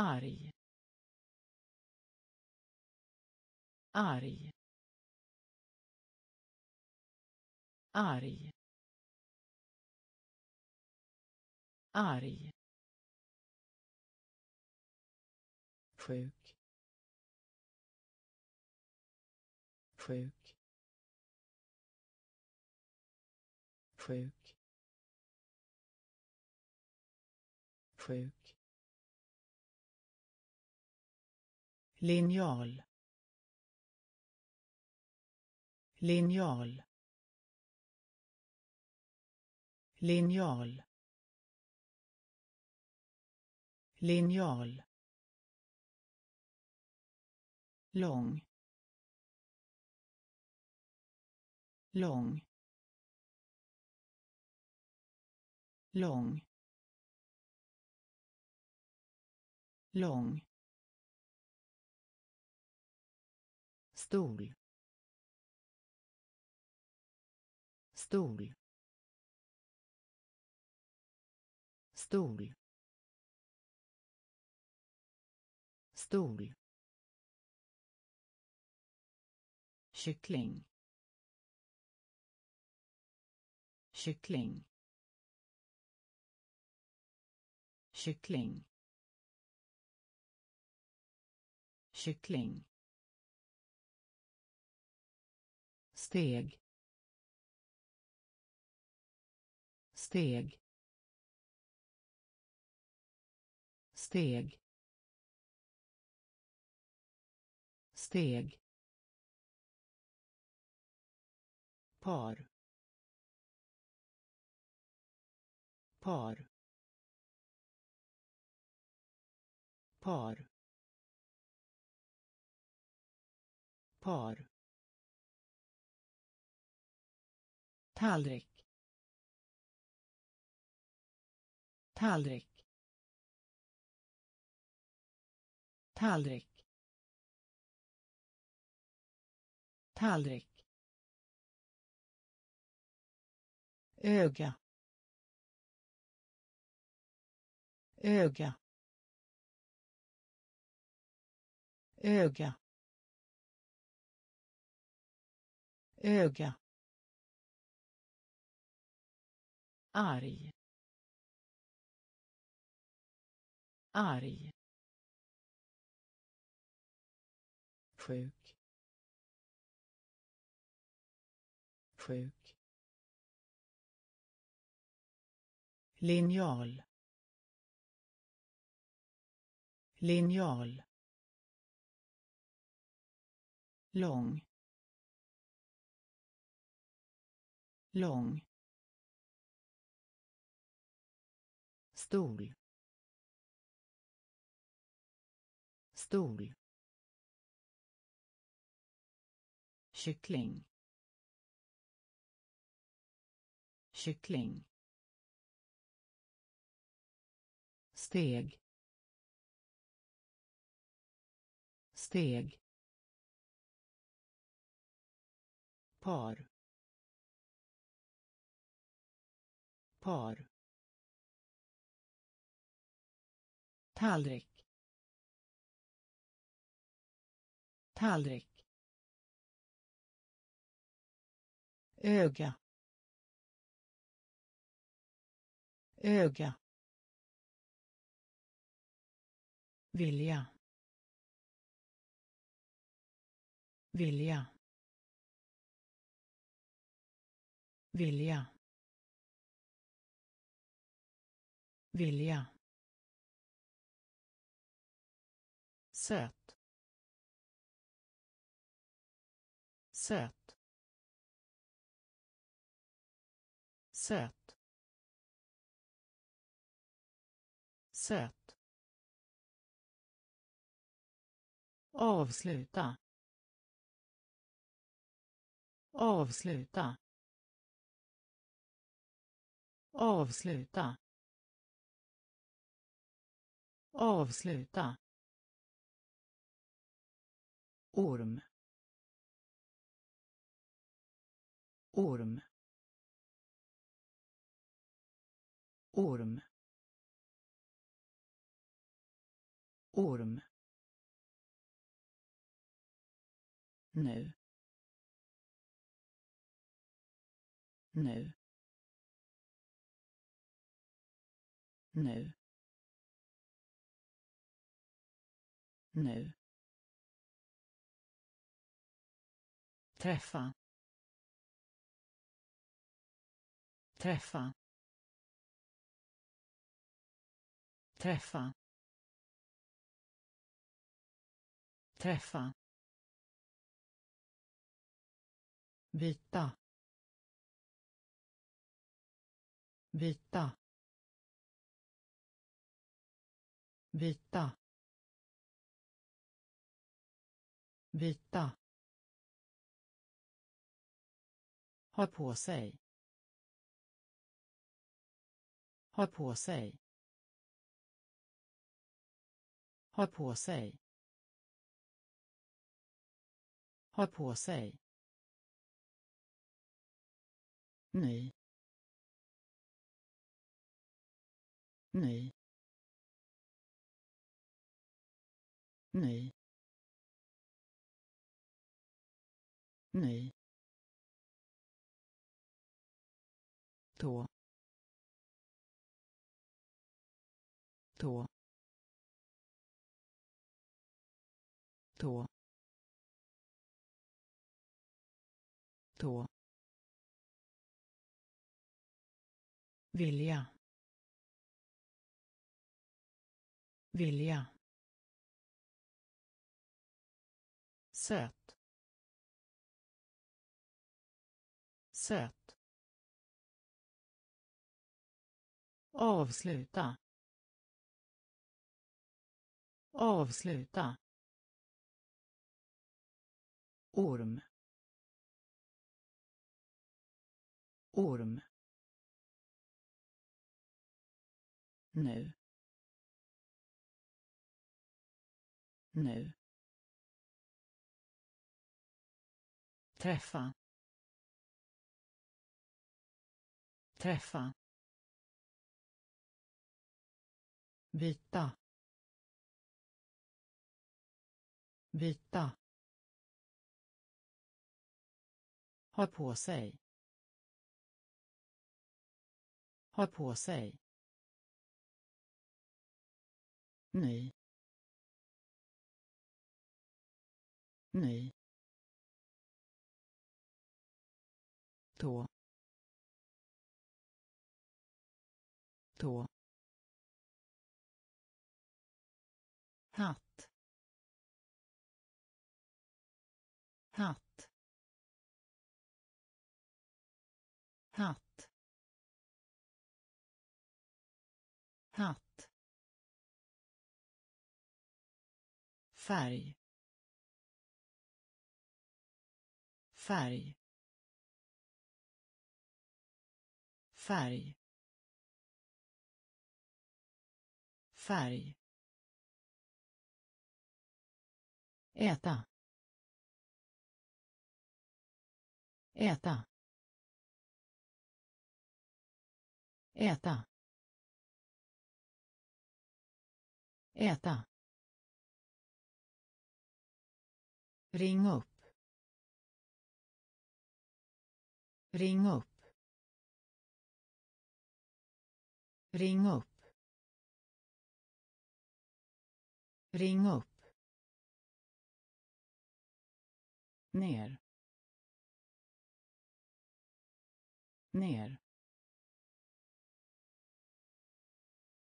arg. Arg. Arg. Arg. Sjuk. Sjuk. Sjuk. Sjuk. Linjal. Linjal. Linjal. Linjal. Lång. Lång. Lång. Lång. Stol. Stol. Stol. Stol. Kyckling. Kyckling. Kyckling. Kyckling steg. Steg. Steg. Steg. Par. Par. Par. Par. Tallrik. Tallrik. Tallrik. Tallrik. Öga. Öga. Öga. Öga. Arg. Arg. Sjuk. Sjuk. Linjal. Linjal. Lång. Lång stol. Stol. Kyckling. Kyckling. Steg. Steg. Par. Par. Tallrik. Tallrik. Öga. Öga. Vilja. Vilja. Vilja. Vilja. Söt. Söt. Söt. Söt. Avsluta. Avsluta. Avsluta. Avsluta orm. Orm. Orm. Orm. Nu. Nu. Nu. Nu. Träffa. Träffa. Träffa. Träffa. Byta. Byta. Byta. Byta. Ha på sig ha på sig ha på sig ha på sig ny ny ny ny tå tå tå tå vilja. Vilja. Söt. Söt. Avsluta. Avsluta. Orm. Orm. Nu. Nu. Träffa. Träffa. Vita. Vita. Ha på sig. Ha på sig. Ny. Ny. Tå. Tå. Färg. Färg. Färg. Färg. Äta. Äta. Äta. Äta. Ring upp. Ring upp. Ring upp. Ring upp. Ner. Ner.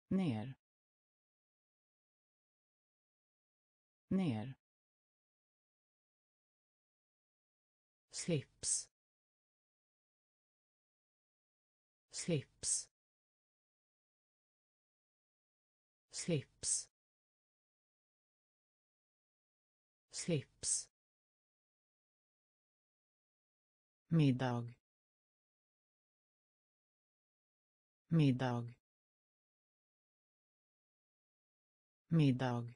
Ner. Ner. Slips. Slips. Slips. Slips. Middag. Middag. Middag.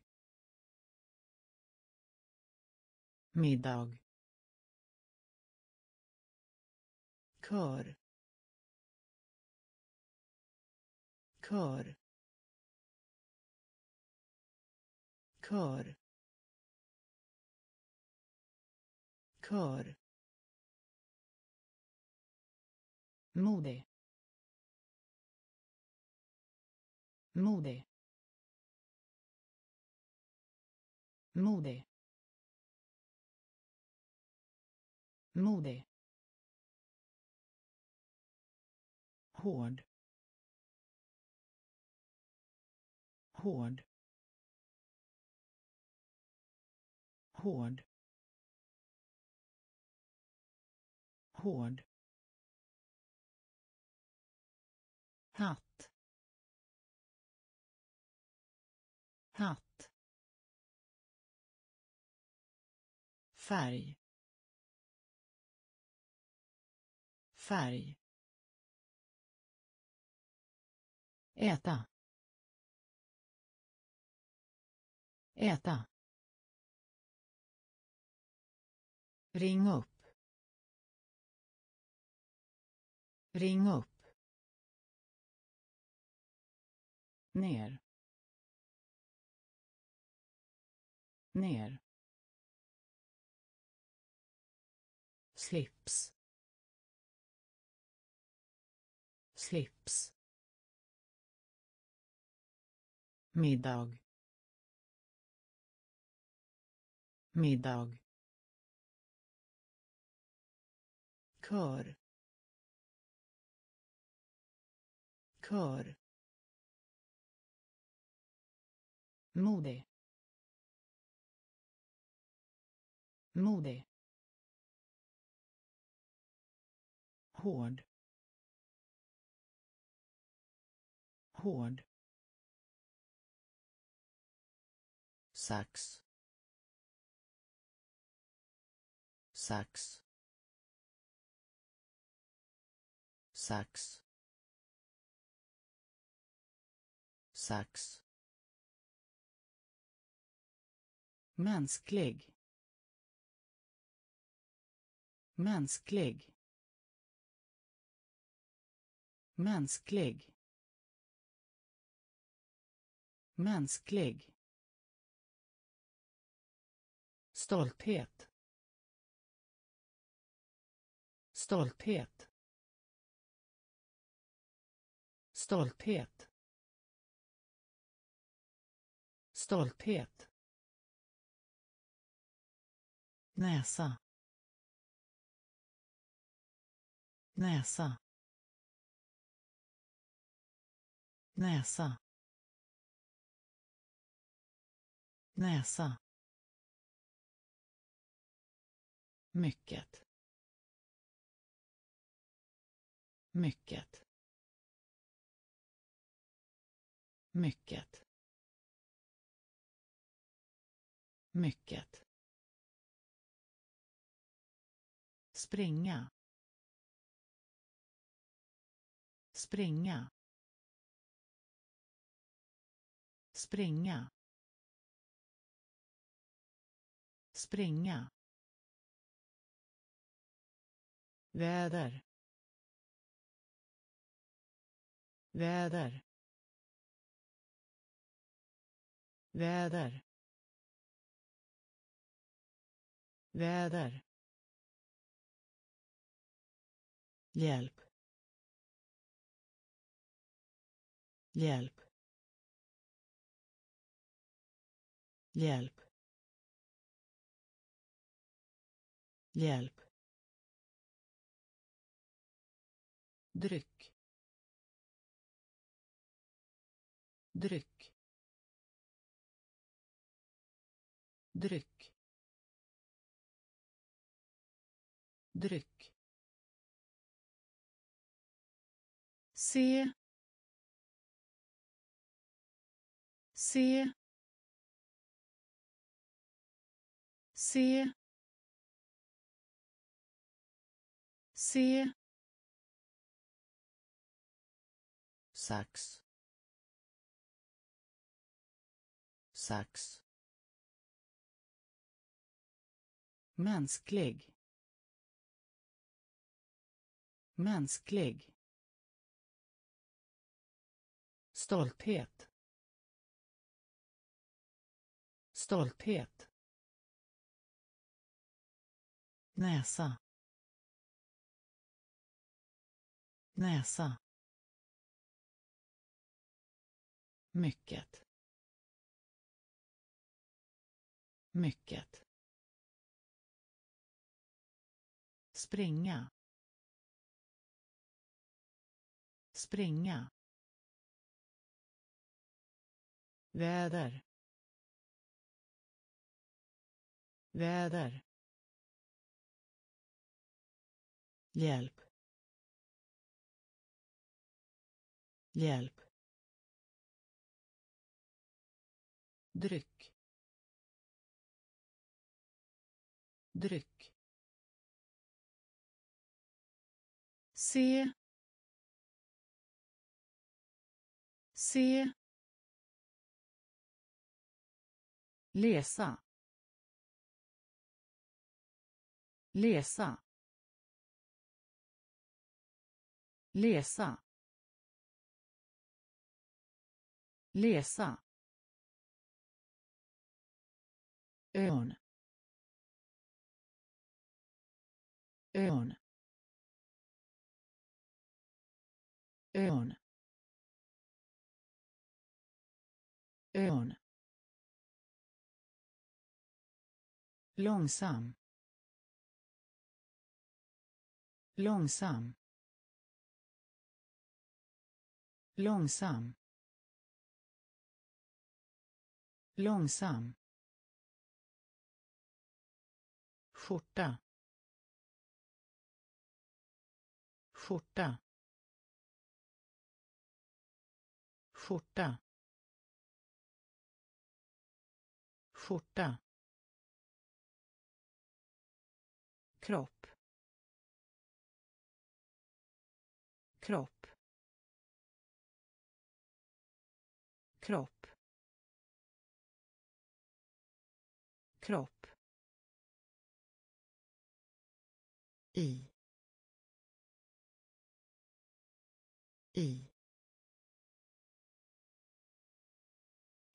Middag kör. Kör. Kör. Kör. Modig. Modig. Modig. Modig. Hård. Hård. Hård. Hård. Hatt. Hatt. Färg. Färg. Äta. Äta. Ring upp. Ring upp. Ner. Ner. Slips. Slips. Middag. Middag. Kör. Kör. Modig modig hård. Hård. Sax. Sax. Sax. Sax. Mänsklig. Mänsklig. Mänsklig. Mänsklig. Stolthet. Stolthet. Stolthet. Stolthet. Näsa. Näsa. Näsa. Näsa. Mycket. Mycket. Mycket. Mycket. Springa. Springa. Springa. Springa. Väder. Väder. Väder. Väder. Hjälp. Hjälp. Hjälp. Hjälp. Dryck. Dryck. Dryck. Dryck. Se. Se. Se. Se. Sax. Sax. Mänsklig. Mänsklig. Stolthet. Stolthet. Näsa. Näsa. Mycket. Mycket. Springa. Springa. Väder. Väder. Hjälp. Hjälp. Dryck. Dryck. Se. Se. Läsa. Läsa. Läsa. Läsa. Ön ön ön ön långsam. Långsam. Långsam. Långsam. Skjorta. Skjorta. Skjorta. Skjorta. Kropp. Kropp. Kropp. Kropp. I. I.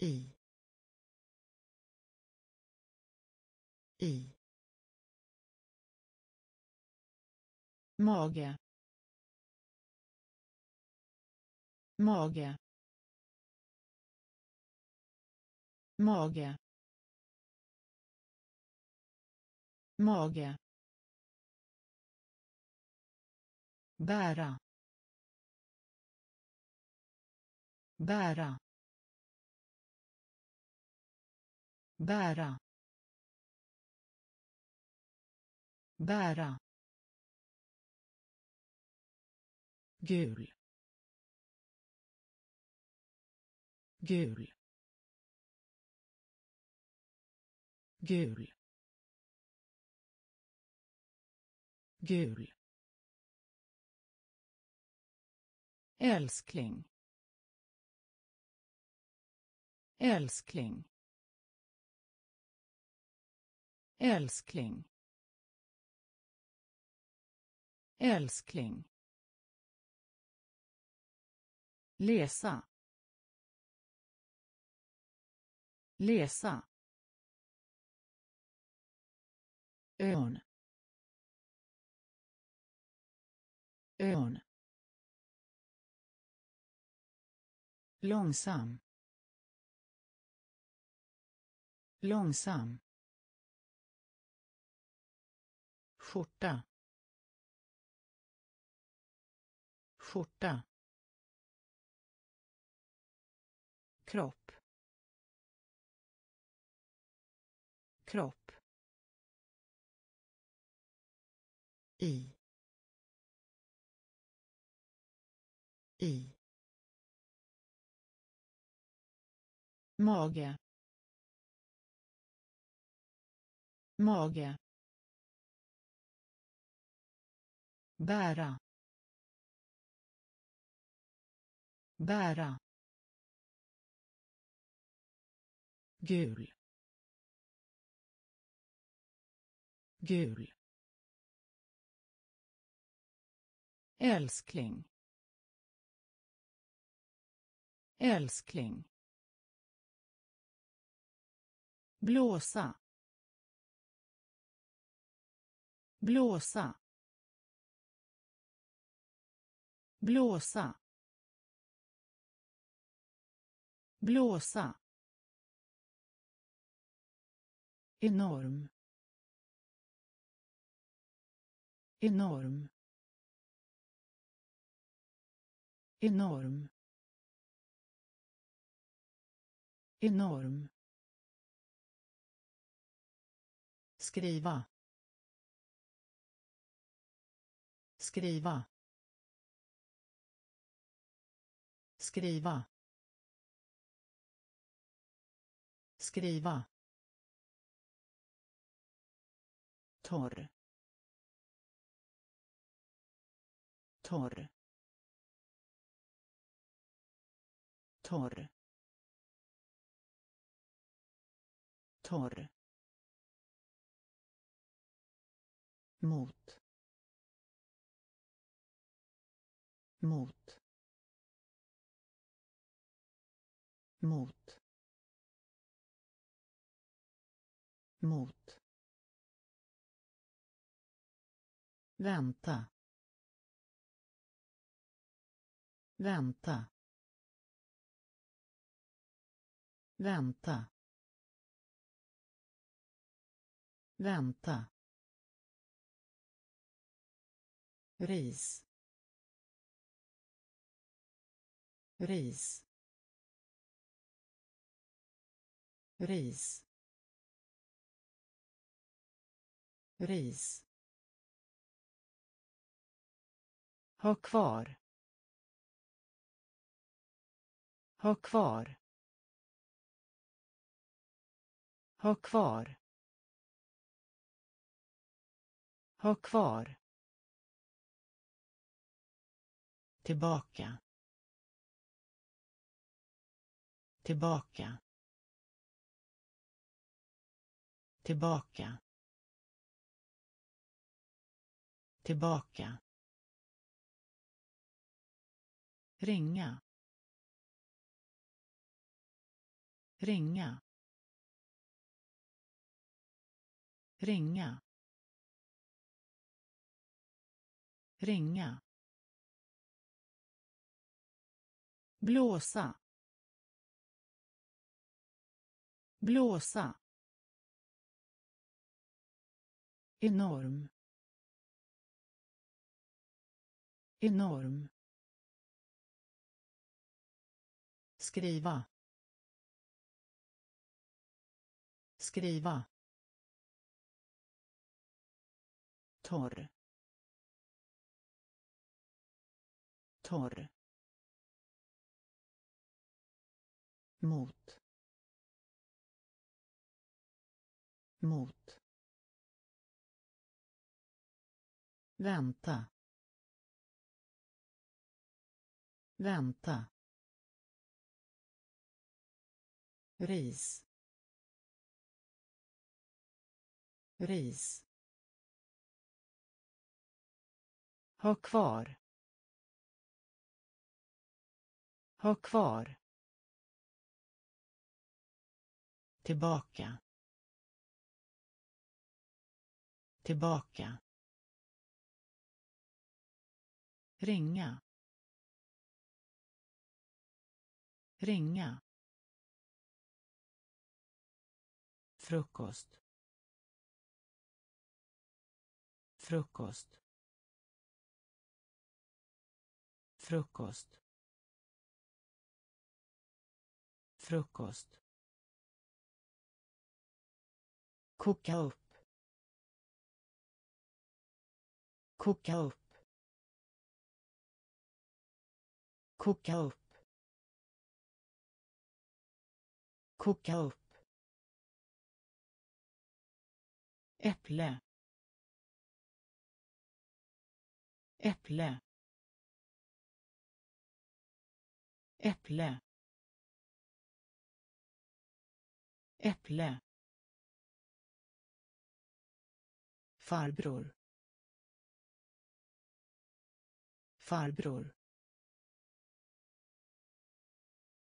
I. I. Mage. Mage. Mage. Mage. Bära. Bära. Bära. Bära. Gul. Gul. Gul. Gul. Älskling. Älskling. Älskling. Älskling. Läsa. Läsa. Ön ön långsam. Långsam. Skjorta. Skjorta. Kropp. Kropp. I. I. mage. Mage. Bära. Bära. Gul. Gul. Älskling. Älskling. Blåsa. Blåsa. Blåsa. Blåsa. Enorm. Enorm. Enorm. Enorm. Skriva. Skriva. Skriva. Skriva. Torr. Torr. Torr. Torr. Mot. Mot. Mot. Mot. Vänta. Vänta. Vänta. Vänta. Ris ris ris ris ha kvar. Ha kvar. Ha kvar. Ha kvar. Tillbaka. Tillbaka. Tillbaka. Tillbaka. Ringa. Ringa. Ringa. Ringa. Blåsa. Blåsa. Enorm. Enorm. Skriva. Skriva. Torr. Torr. Mot. Mot. Vänta. Vänta. Ris. Ris. Ha kvar. Ha kvar. Tillbaka. Tillbaka. Ringa. Ringa. Frukost. Frukost. Frukost. Frukost. Koka upp. Koka upp. Koka upp. Koka upp. Äpple. Äpple. Äpple. Äpple. Farbror. Farbror.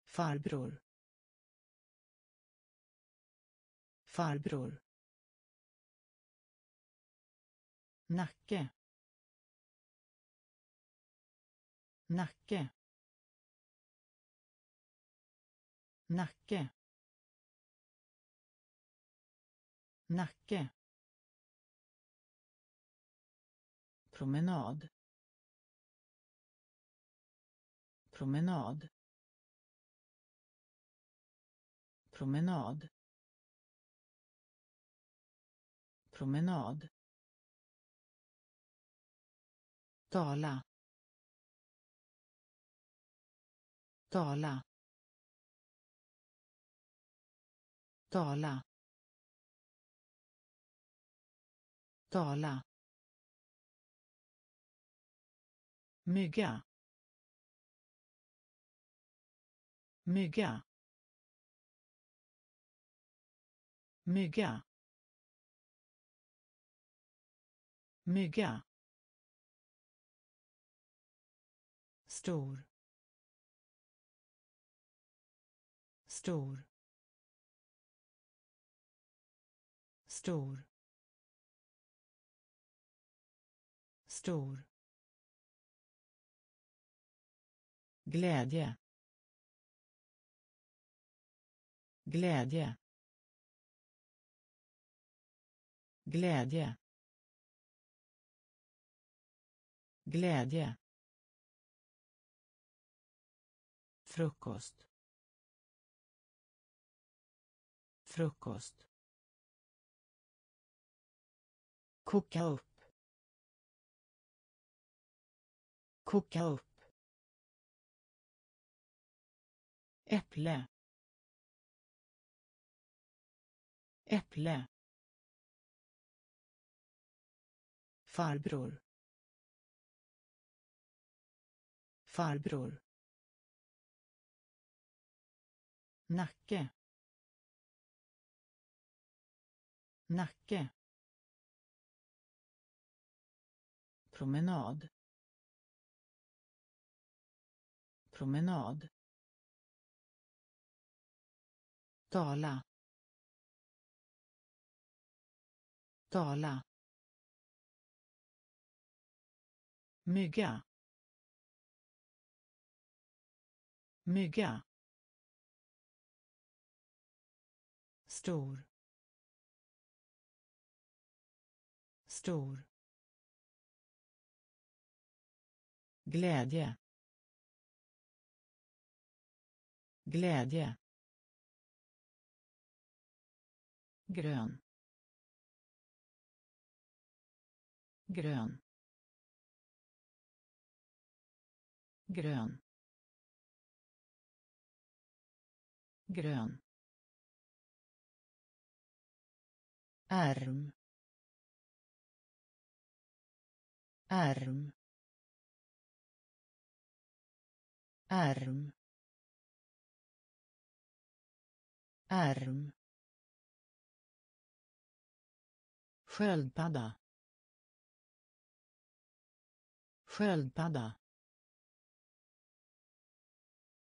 Farbror. Farbror. Nacke. Nacke. Nacke. Nacke. Promenad. Promenad. Promenad. Promenad. Tala. Tala. Tala. Tala. Mygga. Mygga. Mygga. Mygga. Stor. Stor. Stor. Stor. Glädje. Glädje. Glädje. Glädje. Frukost. Frukost. Koka upp. Koka upp. Äpple. Äpple. Farbror. Farbror. Nacke. Nacke. Promenad. Promenad. Tala. Tala. Mygga. Mygga. Stor. Stor. Glädje. Glädje. Grön. Grön. Grön. Grön. Arm. Arm. Arm. Arm. Sköldpadda. Sköldpadda.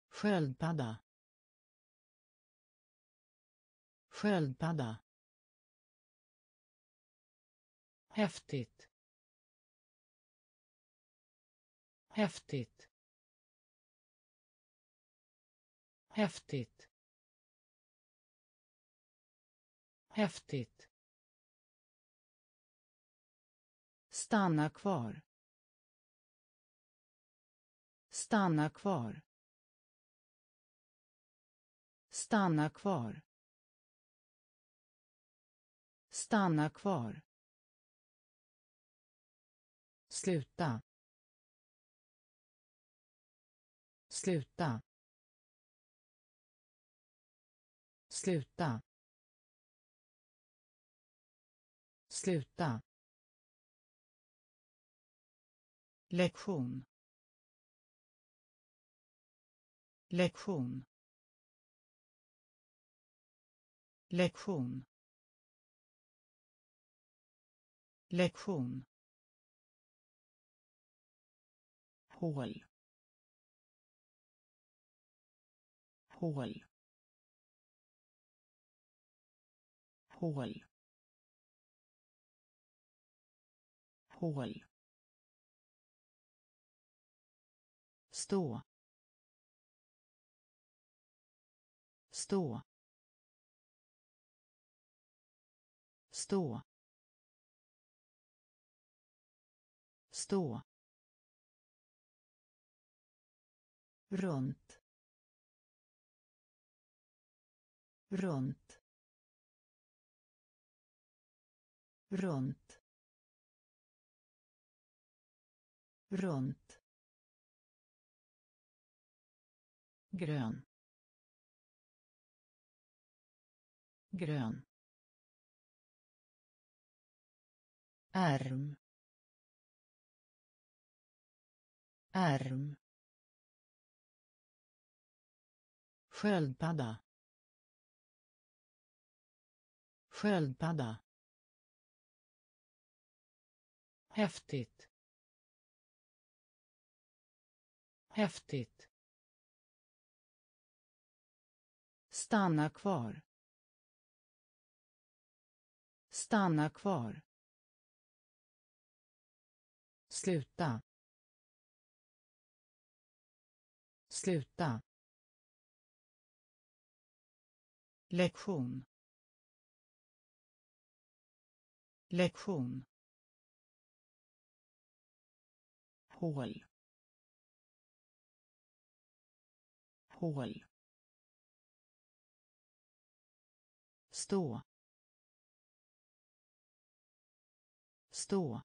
Sköldpadda. Sköldpadda. Häftigt. Häftigt. Häftigt. Häftigt. Stanna kvar. Stanna kvar. Stanna kvar. Stanna kvar. Sluta. Sluta. Sluta. Sluta. Lektion lektion lektion lektion hål hål hål hål stå. Stå. Stå. Stå. Runt. Runt. Runt. Runt. Grön. Grön. Arm arm sköldpadda. Sköldpadda. Häftigt. Häftigt. Stanna kvar. Stanna kvar. Sluta. Sluta. Lektion. Lektion. Hål. Hål. Stå. Stå.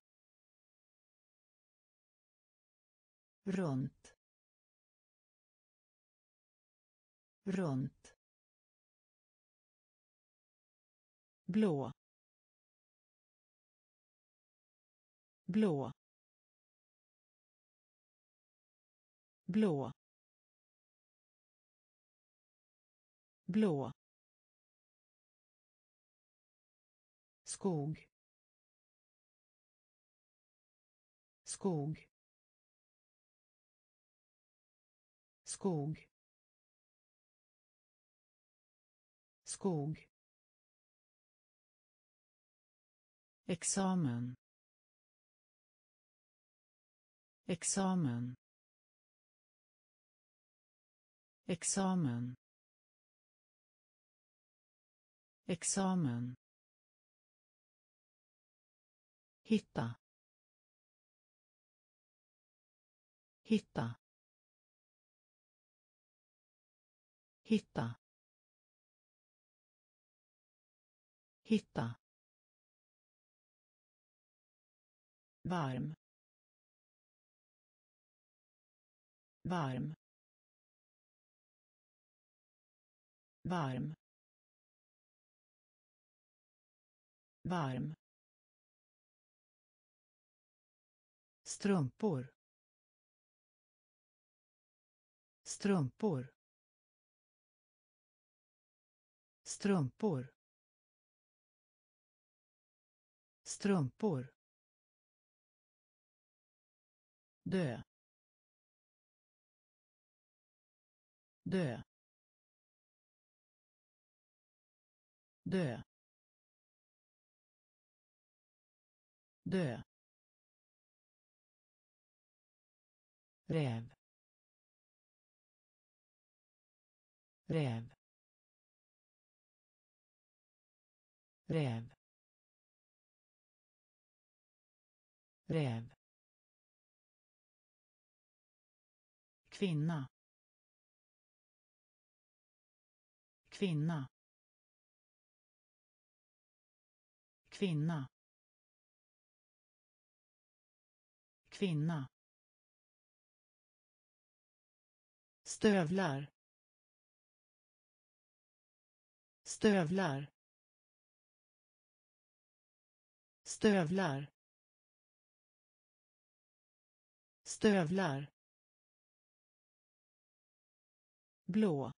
Runt. Runt. Blå. Blå. Blå. Blå. Skog. Skog. Skog. Skog. Examen. Examen. Examen. Examen. Hitta. Hitta. Hitta. Hitta. Varm. Varm. Varm. Varm. Strumpor. Strumpor. Strumpor. Strumpor. Dö. Dö. Dö. Dö. Räv räv räv räv kvinna kvinna kvinna. Kvinna. Stövlar. Stövlar. Stövlar. Stövlar. Blå.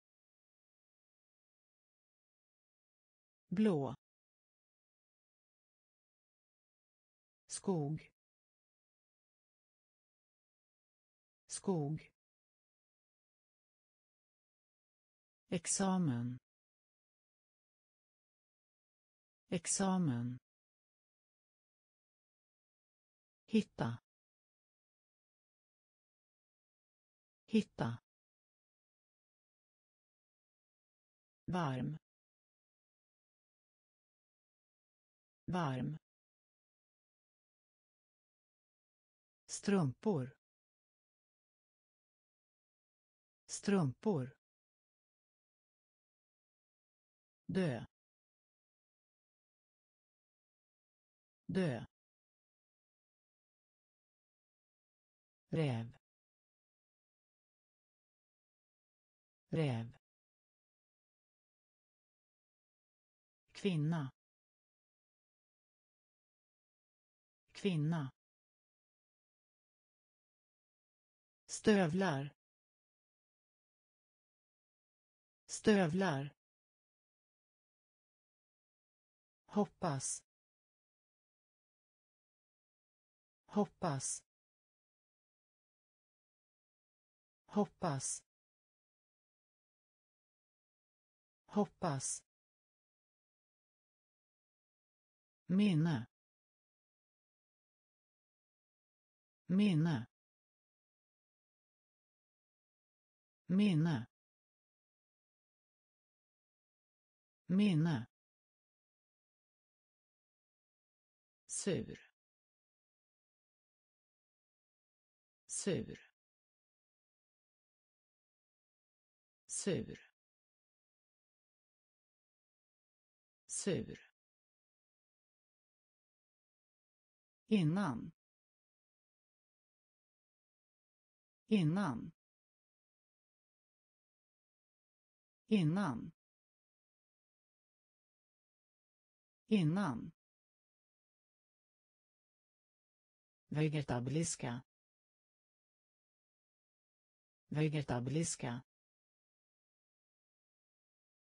Blå. Skog. Skog. Examen. Examen. Hitta. Hitta. Varm. Varm. Strumpor. Strumpor. Dö. Dö. Räv räv kvinna. Kvinna. Stövlar. Stövlar. Hoppas. Hoppas. Hoppas. Hoppas. Minne. Minne. Minne. Minne. Sur. Sur. Sur. Sur. Innan. Innan. Innan. Innan. Vegetabiliska. Vegetabiliska.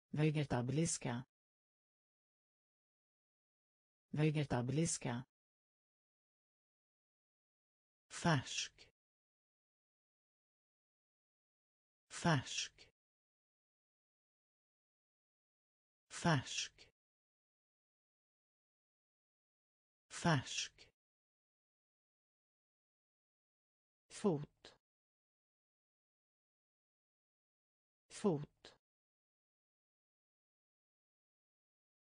Vegetabiliska. Vegetabiliska. Färsk färsk färsk färsk fot. Fot.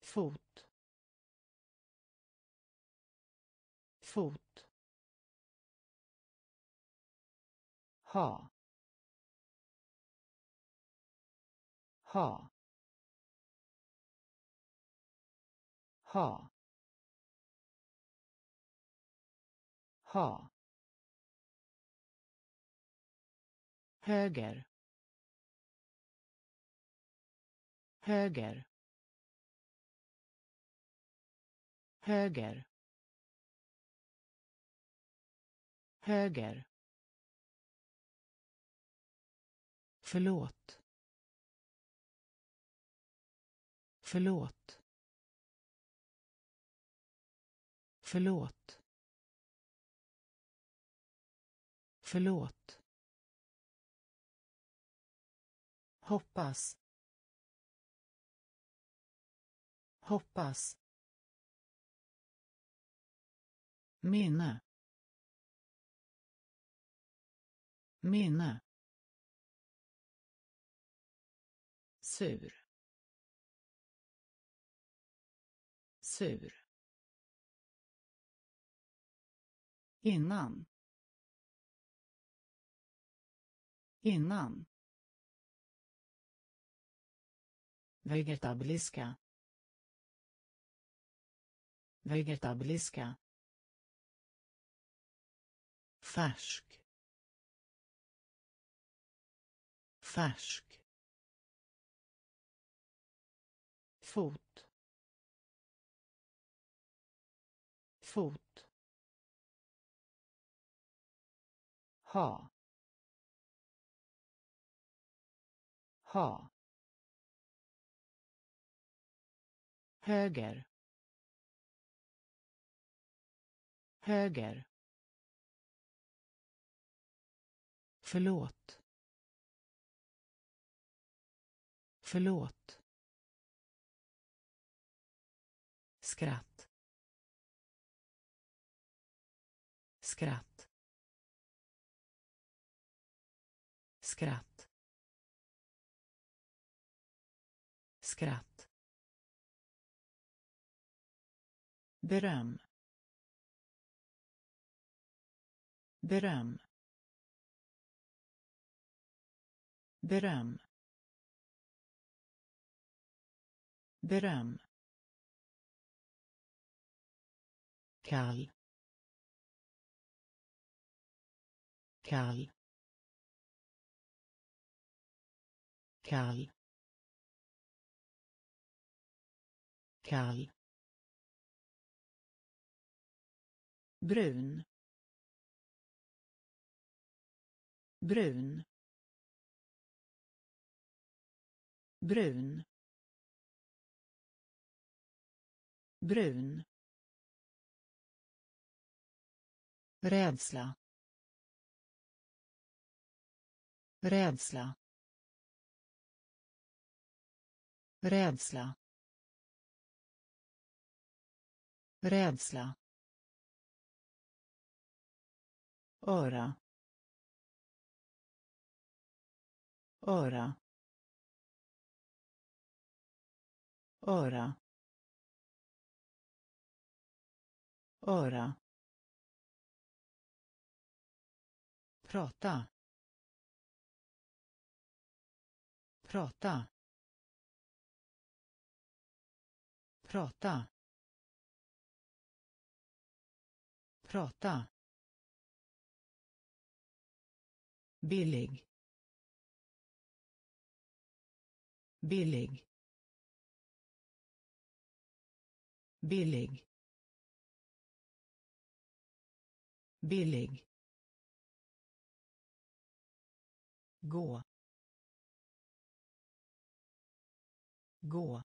Fot. Fot. Ha. Ha. Ha. Ha höger. Höger. Höger. Höger. Förlåt. Förlåt. Förlåt. Förlåt. Hoppas. Hoppas. Minne. Minne. Sur. Sur. Innan. Innan. Vegetabiliska. Vegetabiliska. Färsk. Färsk. Fot. Fot. Ha. Ha. Höger. Höger. Förlåt. Förlåt. Skratt. Skratt. Skratt. Skratt. Beröm. Beröm. Beröm. Beröm. Kall. Kall. Kall. Kall. Brun. Brun. Brun. Brun. Rädsla. Rädsla. Rädsla. Rädsla. Öra. Öra. Öra. Öra. Prata. Prata. Prata. Prata. Billig. Billig. Billig. Billig. Gå. Gå.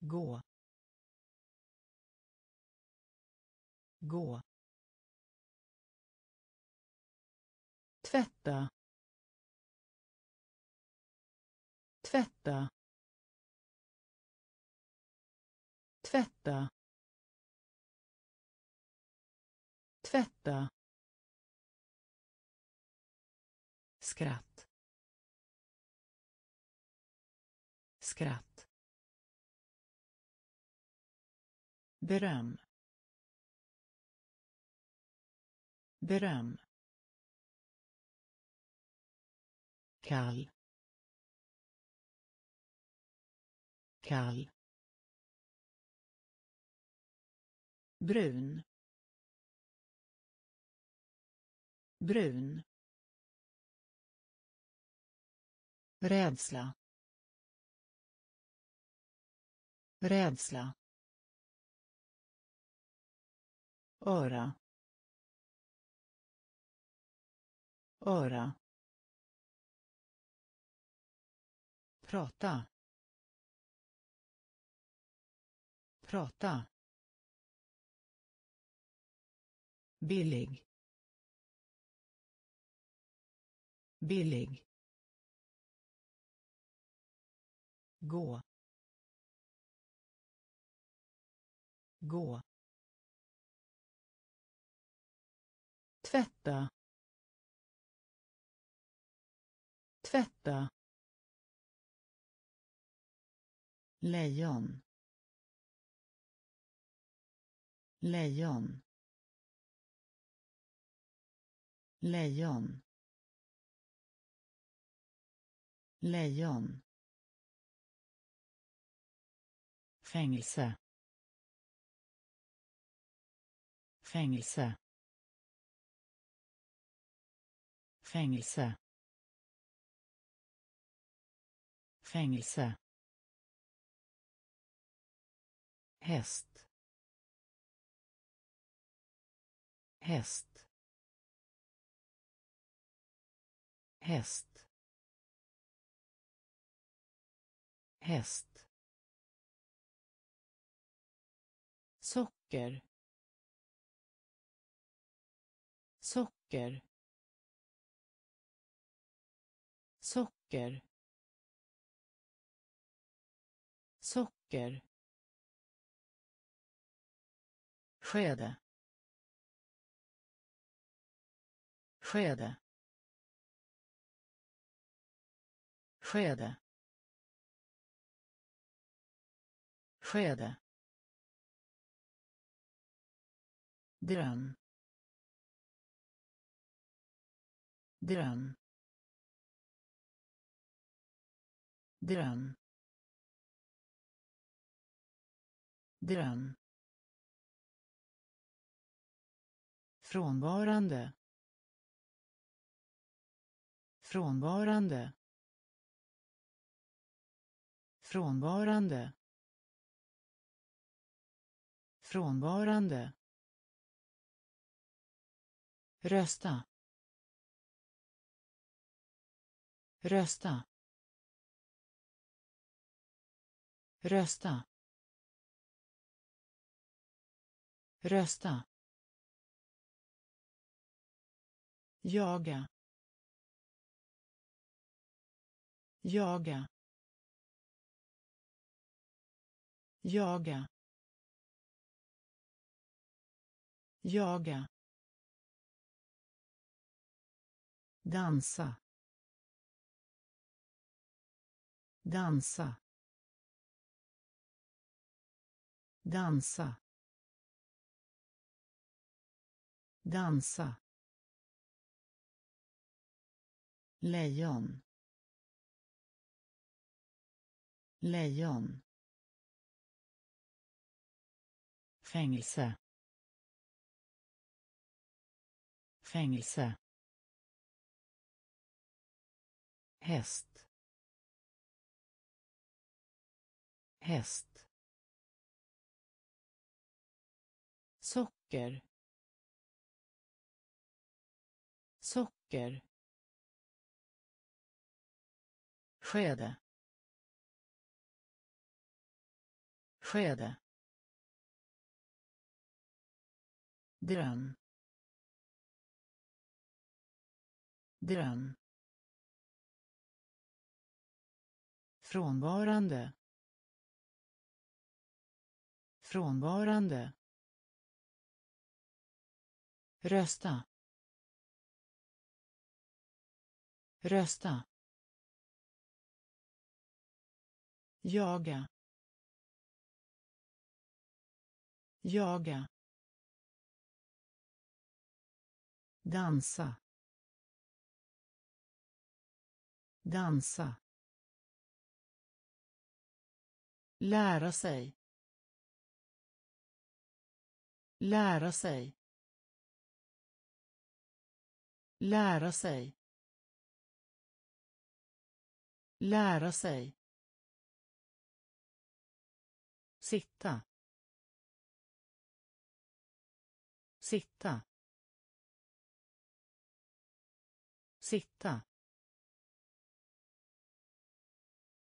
Gå. Gå. Tvätta. Tvätta. Tvätta. Tvätta. Skratt. Skratt. Beröm. Beröm. Kall. Kall. Brun. Brun. Rädsla. Rädsla. Öra. Öra. Prata. Prata. Billig. Billig. Gå. Gå. Tvätta. Tvätta. Lejon. Lejon. Lejon. Lejon. Fängelse. Fängelse. Fängelse. Fängelse. Häst. Häst. Häst. Häst. Socker. Socker. Socker. Socker. Skede. Skede. Skede. Skede. Dröm. Dröm. Dröm. Dröm. Frånvarande. Frånvarande. Frånvarande. Frånvarande. Rösta. Rösta. Rösta. Rösta. Jaga. Jaga. Jaga. Jaga. Dansa. Dansa. Dansa. Dansa. Lejon. Lejon. Fängelse. Fängelse. Häst. Häst. Socker. Socker. Skede. Skede. Dröm. Dröm. Frånvarande. Frånvarande. Rösta. Rösta. Jaga. Jaga. Dansa. Dansa. Lära sig. Lära sig. Lära sig. Lära sig. Sitta. Sitta. Sitta.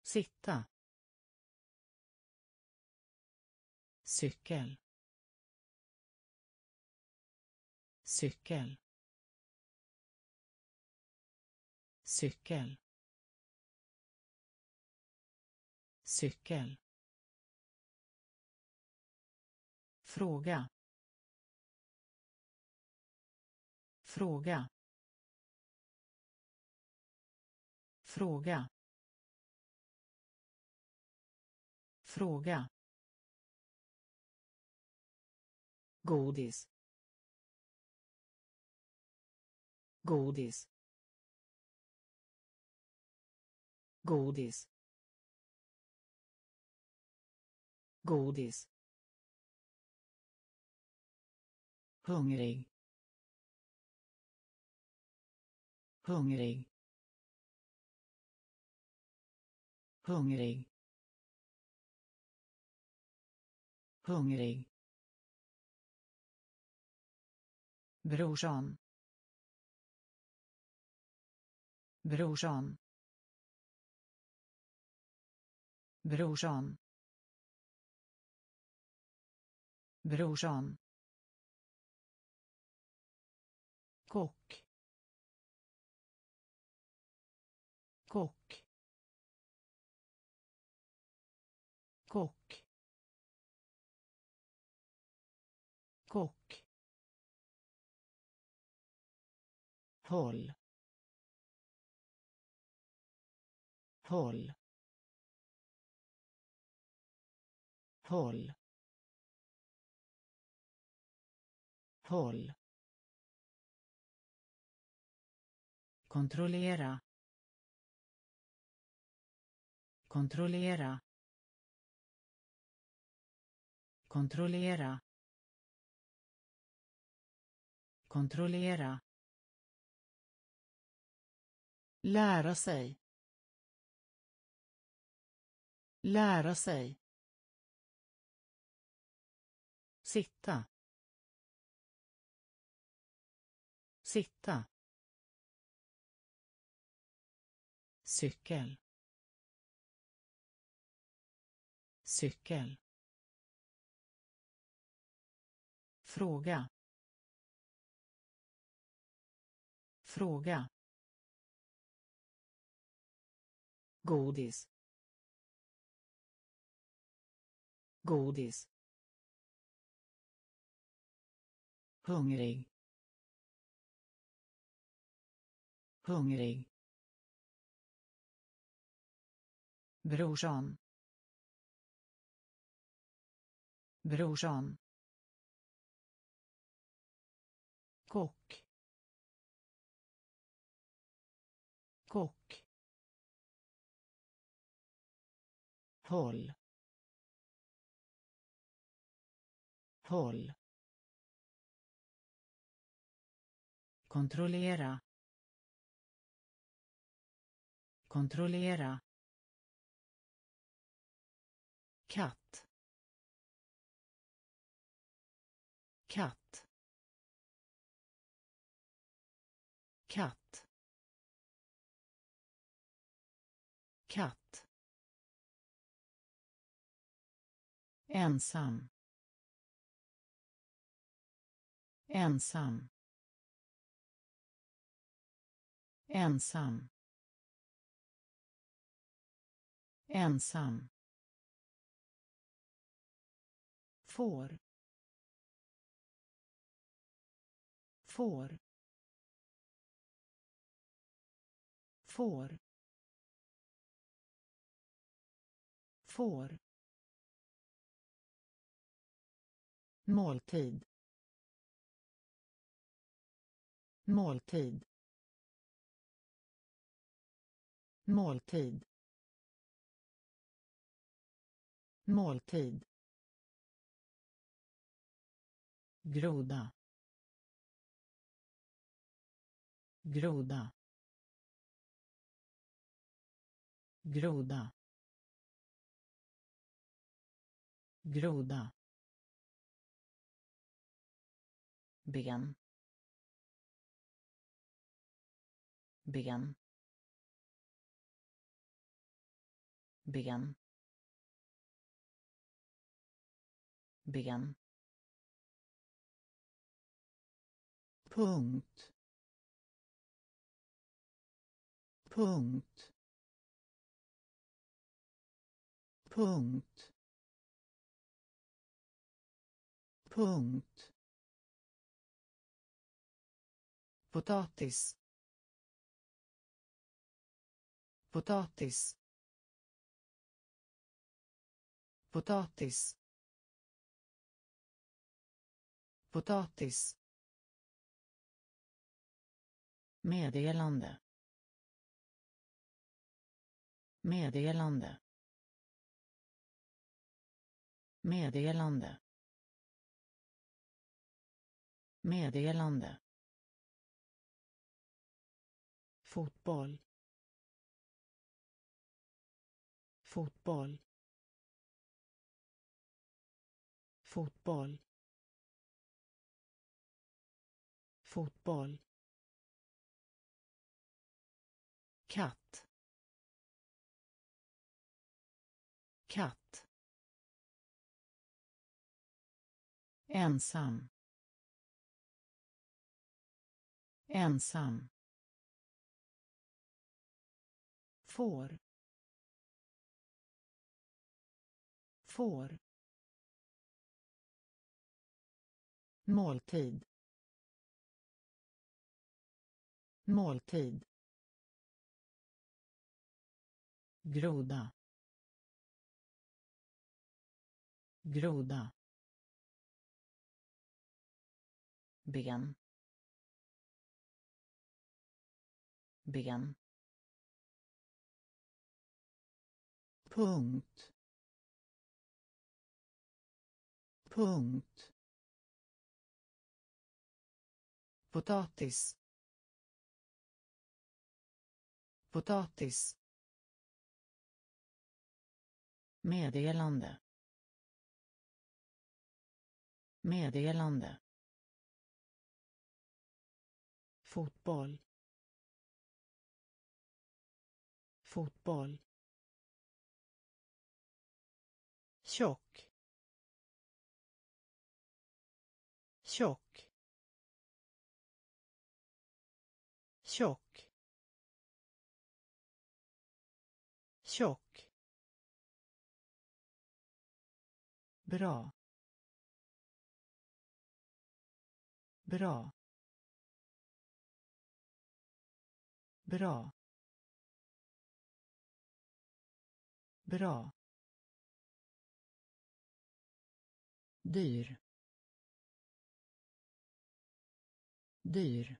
Sitta. Cykel. Cykel. Cykel. Cykel. Fråga. Fråga. Fråga. Fråga. Godis. Godis. Godis. Godis. Hungrig. Hungrig. Hungrig. Hungrig. Brorsan brorsan brorsan brorsan kock. Kock. Kock. Kock. Håll. Håll. Håll. Håll. Kontrollera kontrollera kontrollera kontrollera. Lära sig. Lära sig. Sitta. Sitta cykel. Cykel. Fråga. Fråga. Godis. Godis. Hungrig. Hungrig. Brorsan brorsan kock. Kock. Håll. Håll. Kontrollera. Kontrollera katt. Katt. Katt. Katt. Ensam. Ensam. Ensam. Ensam. Får. Får. Får. Får. Måltid. Måltid. Måltid. Måltid. Groda groda groda groda ben ben ben ben. Punkt. Punkt. Punkt. Punkt. Potatis. Potatis. Potatis. Potatis meddelande. Meddelande. Meddelande. Meddelande. Fotboll. Fotboll. Fotboll. Fotboll. Katt. Katt. Ensam. Ensam. Får. Får. Måltid. Måltid. Groda groda ben ben punkt punkt potatis potatis meddelande. Meddelande. Fotboll. Fotboll. Tjock. Tjock. Tjock. Tjock. Bra. Bra. Bra. Bra. Dyr. Dyr.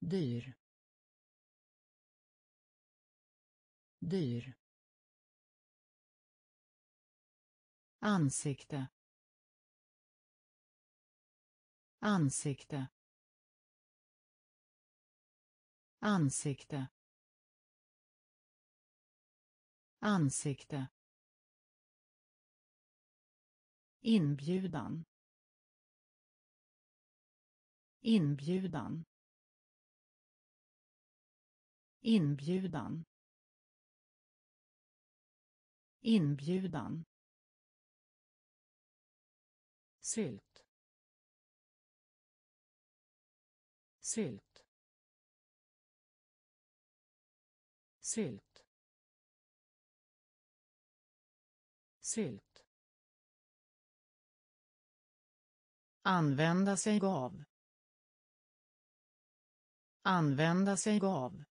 Dyr. Dyr. Ansikte. Ansikte. Ansikte. Ansikte. Inbjudan. Inbjudan. Inbjudan. Inbjudan sylt. Sylt. Sylt. Sylt. Använda sig av. Använda sig av.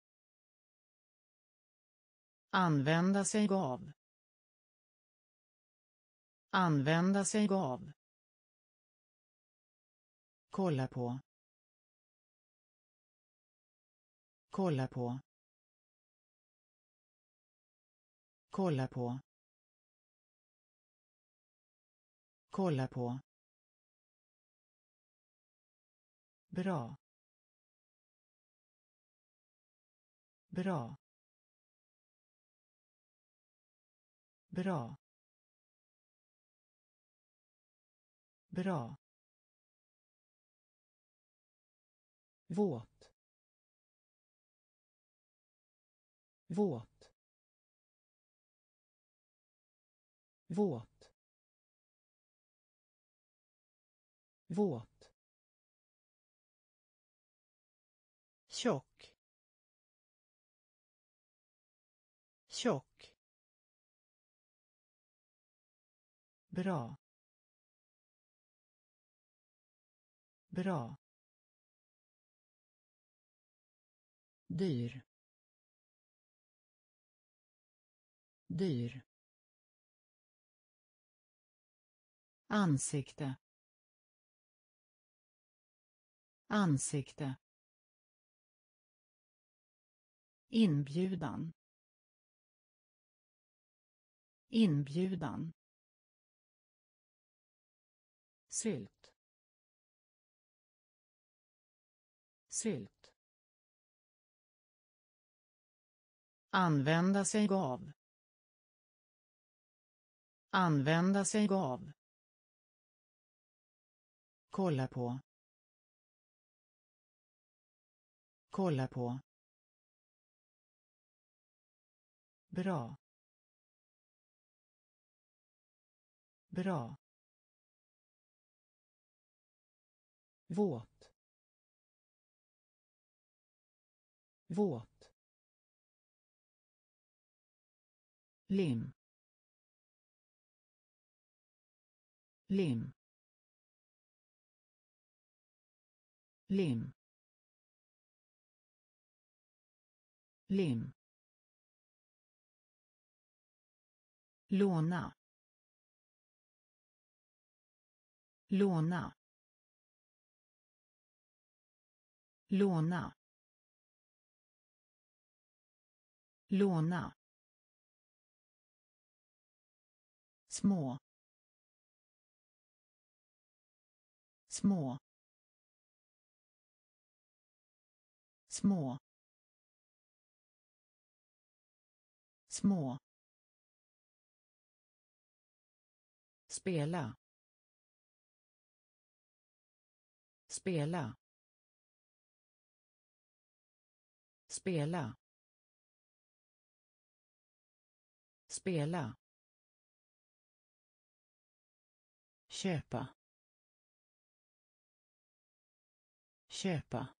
Använda sig av. Använda sig av kolla på. Kolla på. Kolla på. Kolla på. Bra. Bra. Bra. Bra. Våt. Våt. Våt. Våt. Tjock. Tjock. Bra. Bra. Dyr. Dyr. Ansikte. Ansikte. Inbjudan. Inbjudan. Sylt. Sylt. Använda sig av. Använda sig av. Kolla på. Kolla på. Bra. Bra. Våt. Våt. Lim. Lim. Lim. Lim. Låna. Låna. Låna. Låna. Små. Små. Små. Små. Spela. Spela. Spela. Spela. Köpa. Köpa.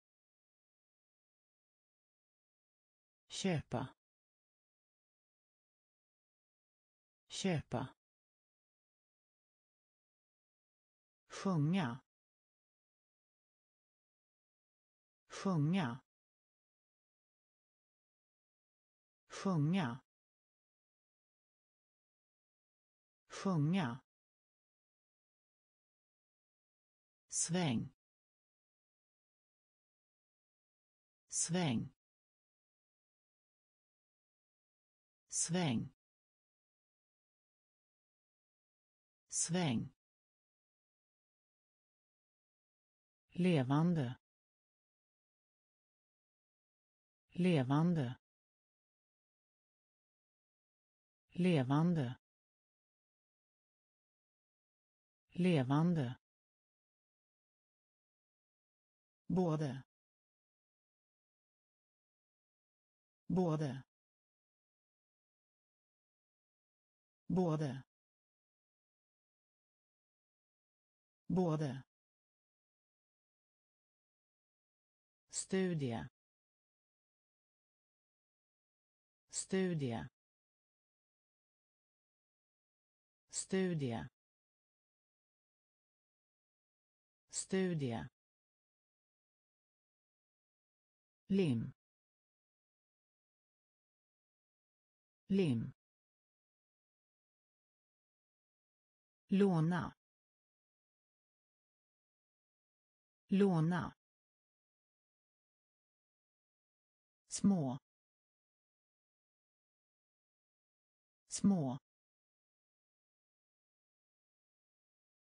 Köpa. Köpa. Sjunga. Sjunga. Sjunga. Sjunga. Sväng. Sväng. Sväng. Sväng. Levande. Levande. Levande. Levande både. Både. Både. Både. Studie. Studie. Studie. Studie. Lim. Lim. Låna. Låna. Små. Små.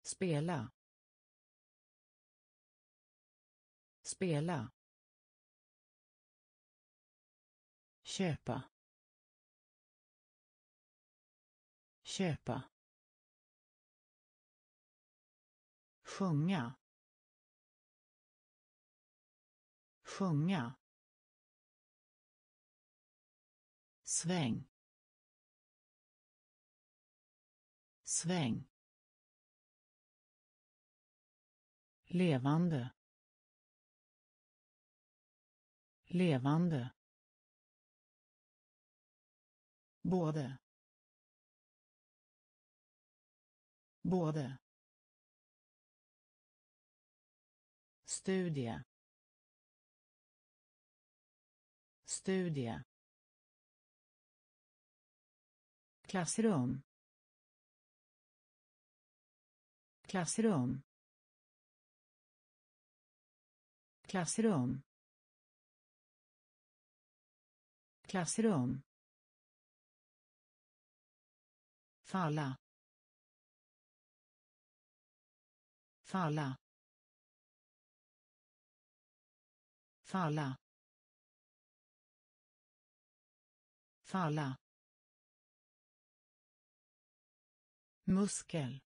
Spela. Spela. Köpa. Köpa. Sjunga. Sjunga. Sväng. Sväng. Levande. Levande både. Både. Studie. Studie. Klassrum. Klassrum. Klassrum. Klassrum. Falla falla falla falla muskel.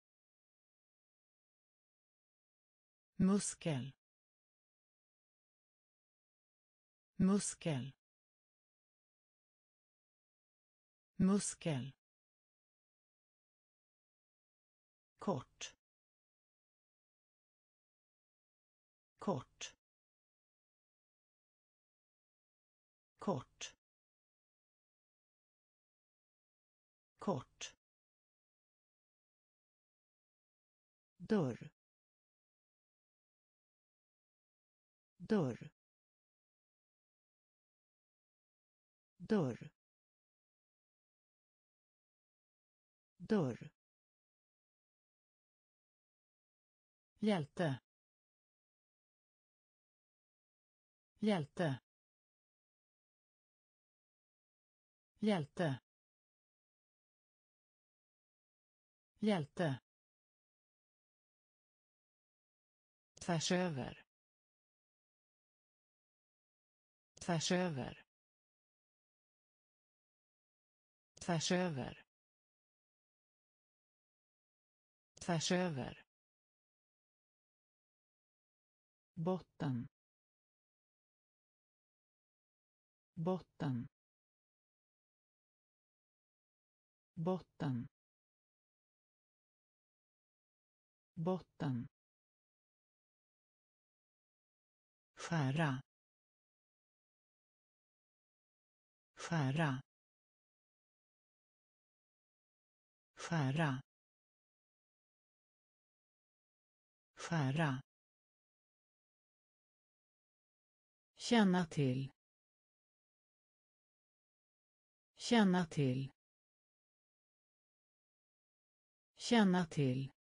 Muskel. Muskel. Muskel. Kort. Kort. Kort. Kort. Dörr. Dörr. Dörr. Dörr. Hjälte. Hjälte. Hjälte. Hjälte. Tvärs över. Tvärs över. Tvärs över. Tvärs över. Botten. Botten. Botten. Botten. Skära. Skära. Skära. Skära. Känna till. Känna till. Känna till.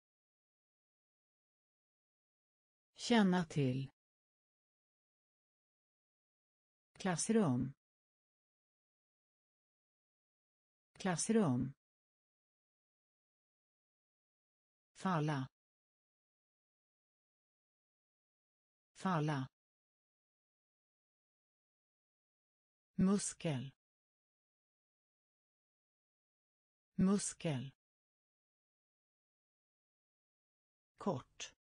Känna till. Klassrum. Klassrum. Falla. Falla. Muskel. Muskel. Kort.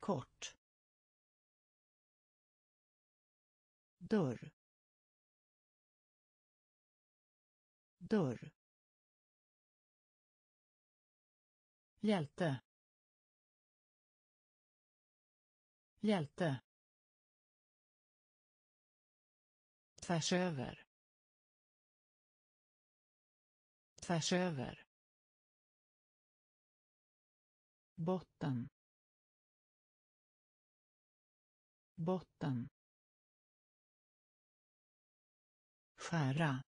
Kort. Dörr. Dörr. Hjälte. Hjälte. Tvärs över. Tvärs över. Botten. Botten. Skära.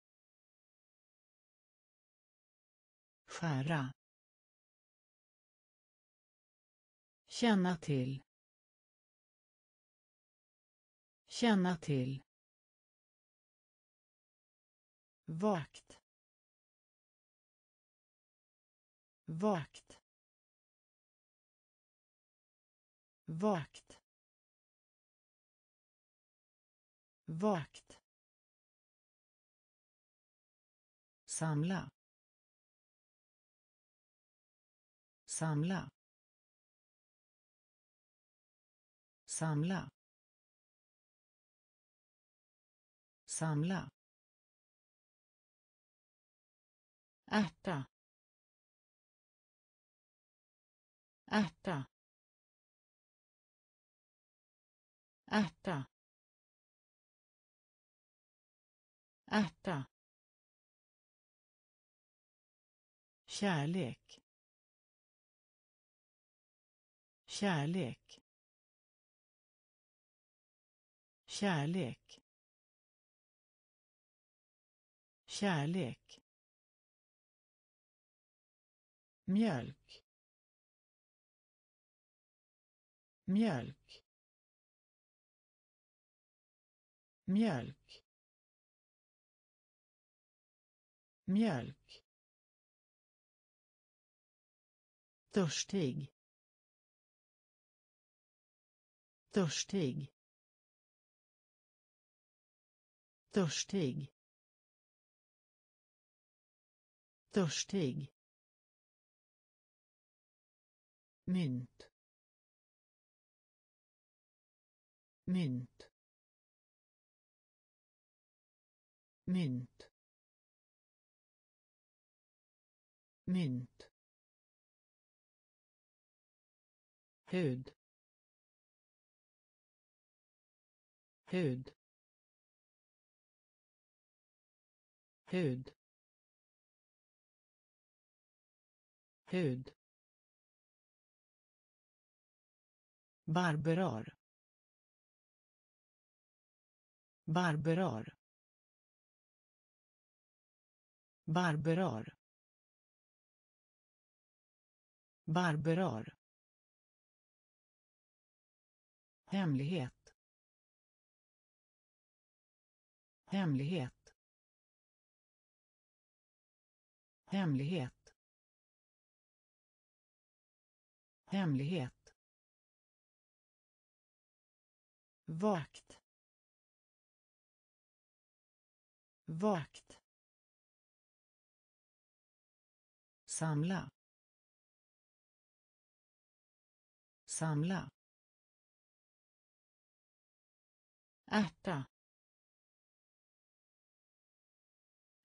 Skära. Känna till. Känna till vakt. Vakt. Vakt. Vakt. Samla. Samla. Samla. Samla. Äta. Äta. Äta. Äta. kärlek kärlek kärlek kärlek mjölk. Mjölk. Mjölk. Mjölk. Törstig. Törstig. Törstig. Törstig. Mynt. Mynt. Mynt. Mynt. Hud. Hud. Hud. Hud. Barberar. Barberar. Barberar. Barberar. Hemlighet. Hemlighet. Hemlighet. Hemlighet. Vakt. Vakt. Samla. Samla. Ärta.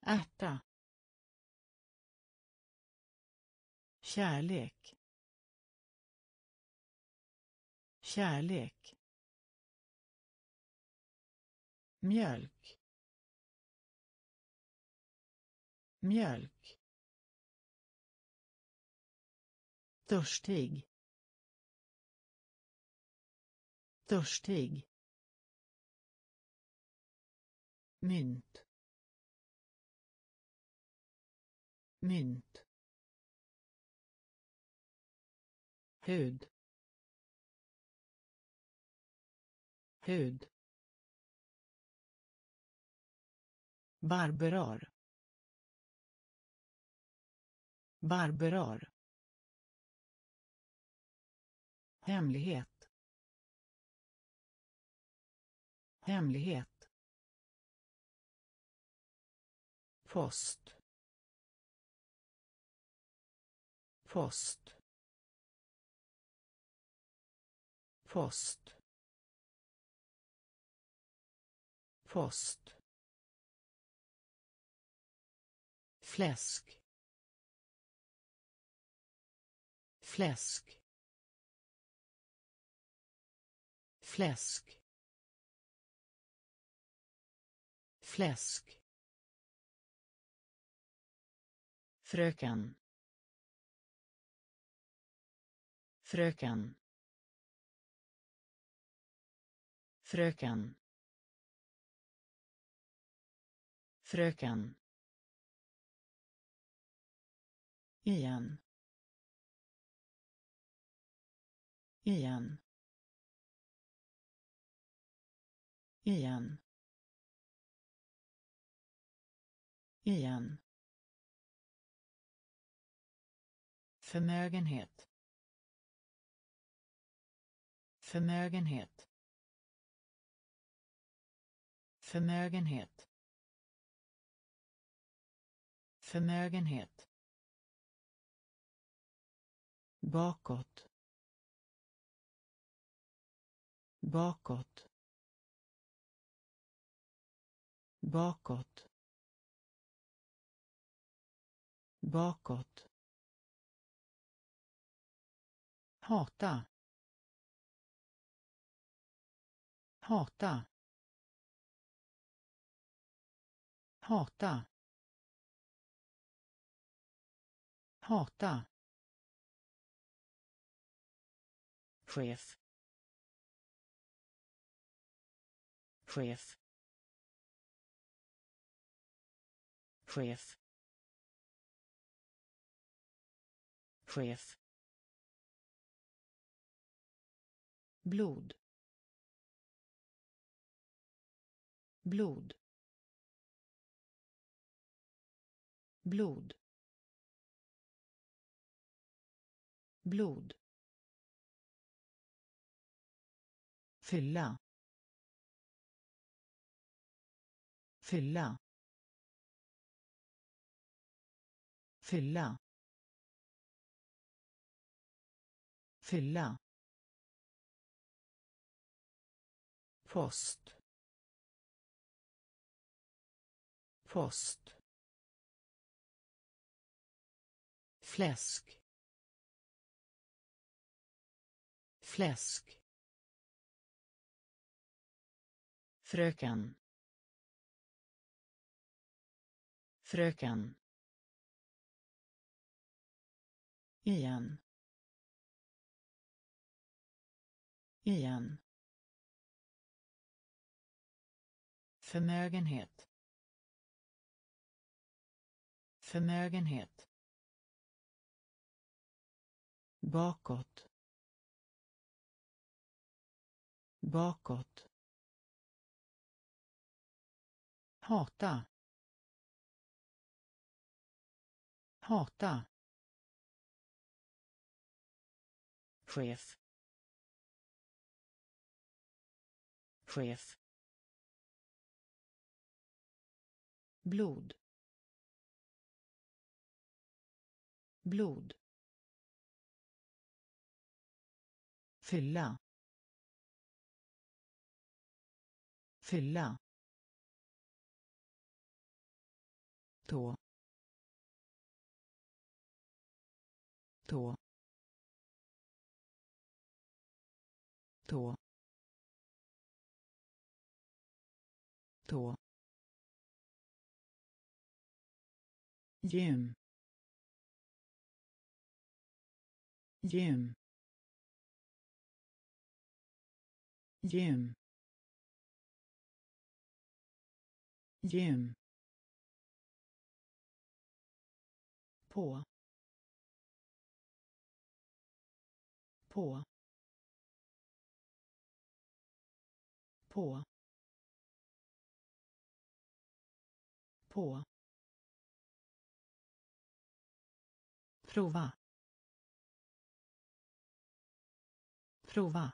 Ärta. Kärlek. Kärlek. Mjölk. Mjölk. Törstig. Törstig. Mynt. Mynt. Hud. Hud. Barberar. Barberar. Hemlighet. Hemlighet. Post. Post. Post. Post. Fläsk. Fläsk. Fläsk. Fläsk. Fröken. Fröken. Fröken. Fröken. Igen. Igen. Igen. Igen. Förmögenhet. Förmögenhet. Förmögenhet. Förmögenhet bakåt. Bakåt. Bakåt. Bakåt. Hata. Hata. Hata. Hata. Chef. Chef. Chef. Chef. Blod. Blod. Blod. Blod. Fylla. Fylla. Fylla. Fylla. Post. Post. Fläsk. Fläsk. Fröken. Fröken. Igen. Igen. Förmögenhet. Förmögenhet. Bakåt. Bakåt. Hata. Hata. Chef. Chef. Blod. Blod. Fylla. Fylla tå tå tå tå gym gym gym gym på på på på. Prova. Prova.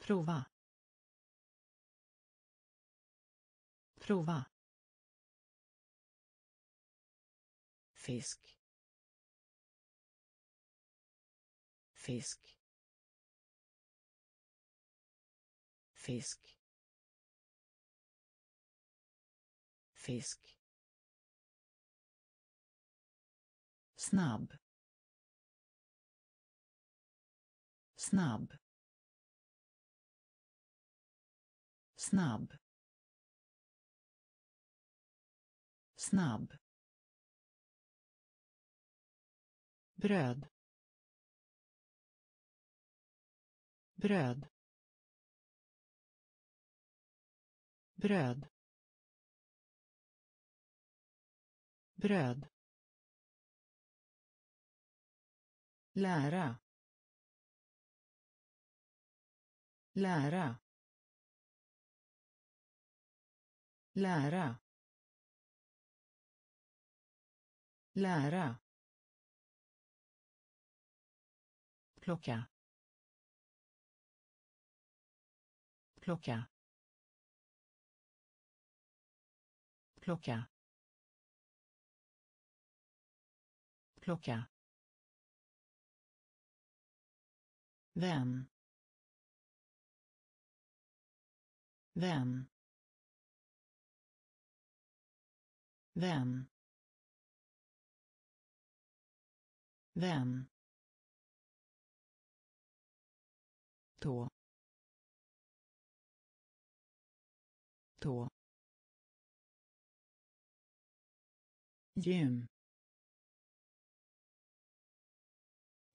Prova. Prova. Fisk. Fisk. Fisk. Fisk. Snabb. Snabb. Snabb. Snabb. Bröd. Bröd. Bröd. Bröd. Lära. Lära. Lära. Lära. Plocka. Plocka. Plocka. Plocka. Vem vem vem vem tå tå gym.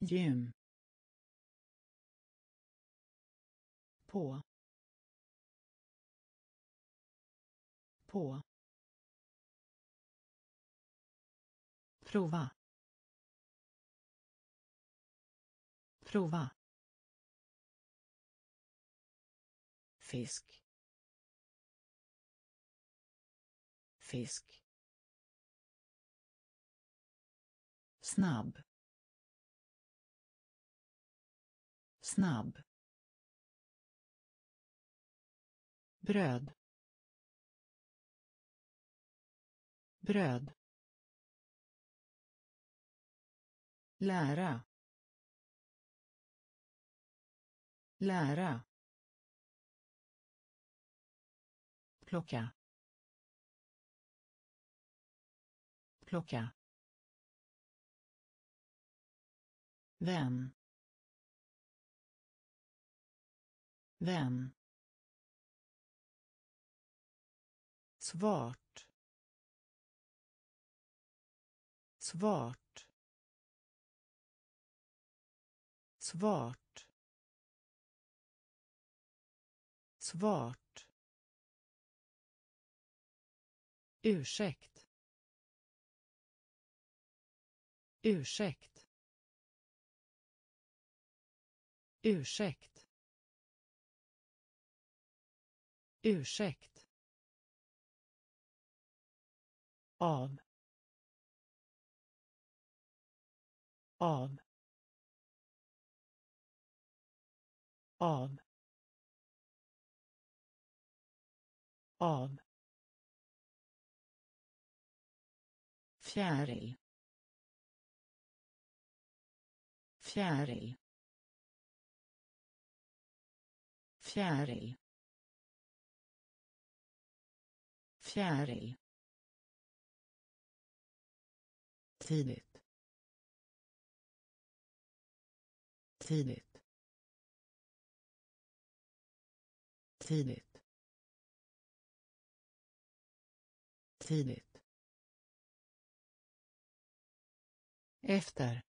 Gym. På. På. Prova. Prova. Fisk. Fisk. Snabb. Snabb. Bröd. Bröd. Lära. Lära. Plocka. Plocka. Vem vem svart. Svart. Svart. Svart. Ursäkt. Ursäkt. Ursäkt. Ursäkt. Av. Av. Av. Av. fjäril. Fjäril. Fjäril. Fjäril. Tidigt. Tidigt. Tidigt. Tidigt. Efter.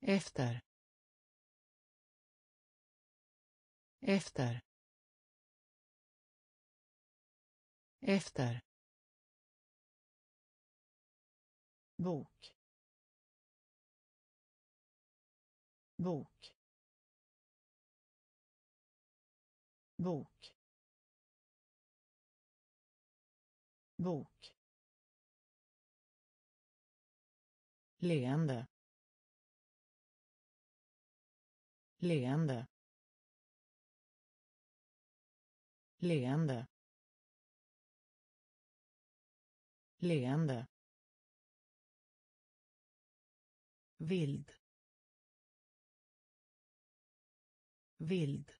Efter. Efter. Efter. Bok. Bok. Bok. Bok. Leende. Leende. Leende. Leende. Vild. Vild.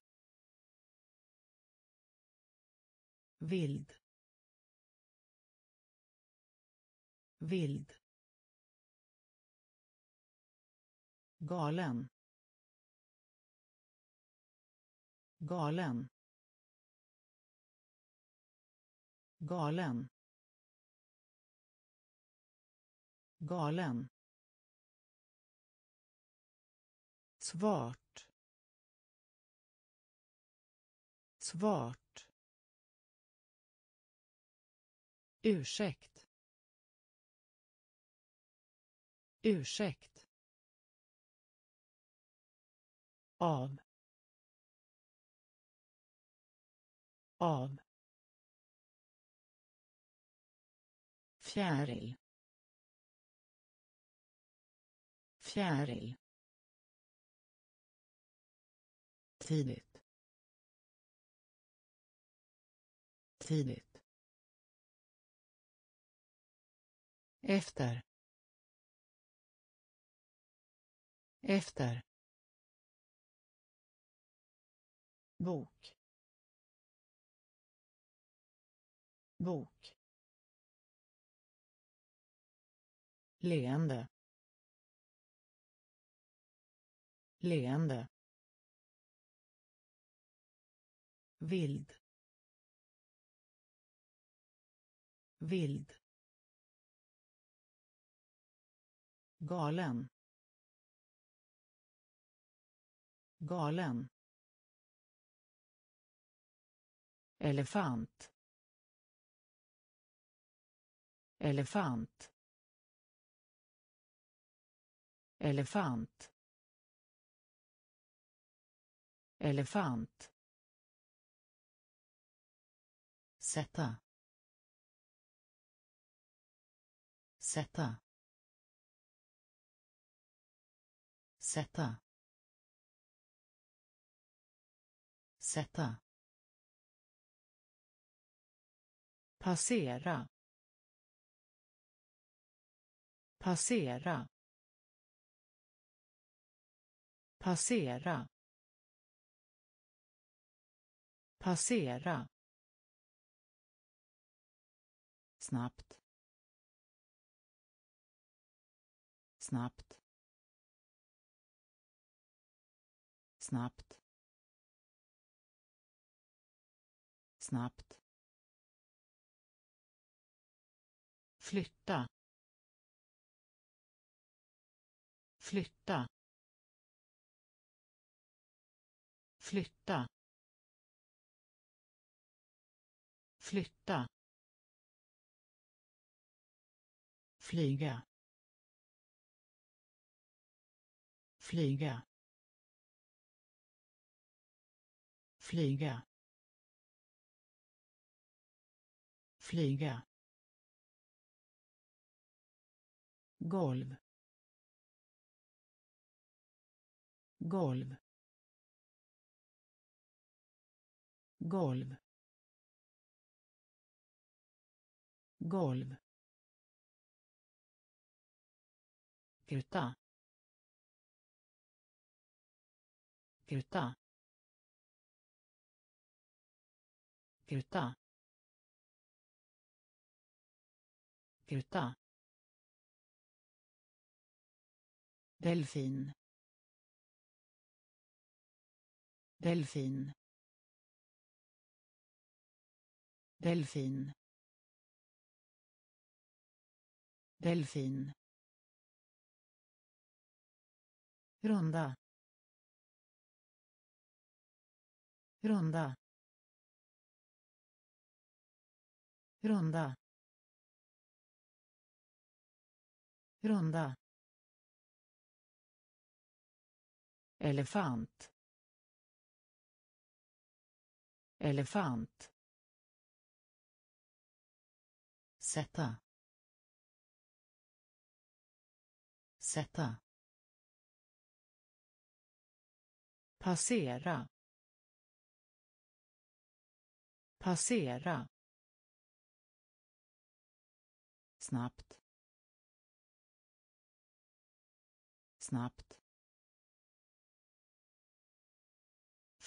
Vild. Vild. Galen. Galen. Galen. Galen. Svart. Svart. Ursäkt. Ursäkt. Av. Av. Fjäril. Fjäril. Tidigt. Tidigt. Efter. Efter. Bok. Bok. Leende. Leende. Vild. Vild. Galen. Galen. Elefant. Elefant. Elefant. Elefant. Sätta. Sätta. Sätta. Sätta. Passera. Passera. Passera. Passera. Snabbt. Snabbt. Snabbt. Snabbt. Flytta flytta flytta flytta flyga flyga flyga flyga. Golv. Golv. Golv. Golv. Kruta. Kruta. Kruta. Kruta. Delfin. Delfin. Delfin. Delfin. Runda. Runda. Runda. Runda. Elefant. Elefant. Sätta. Sätta. Passera. Passera. Snabbt. Snabbt.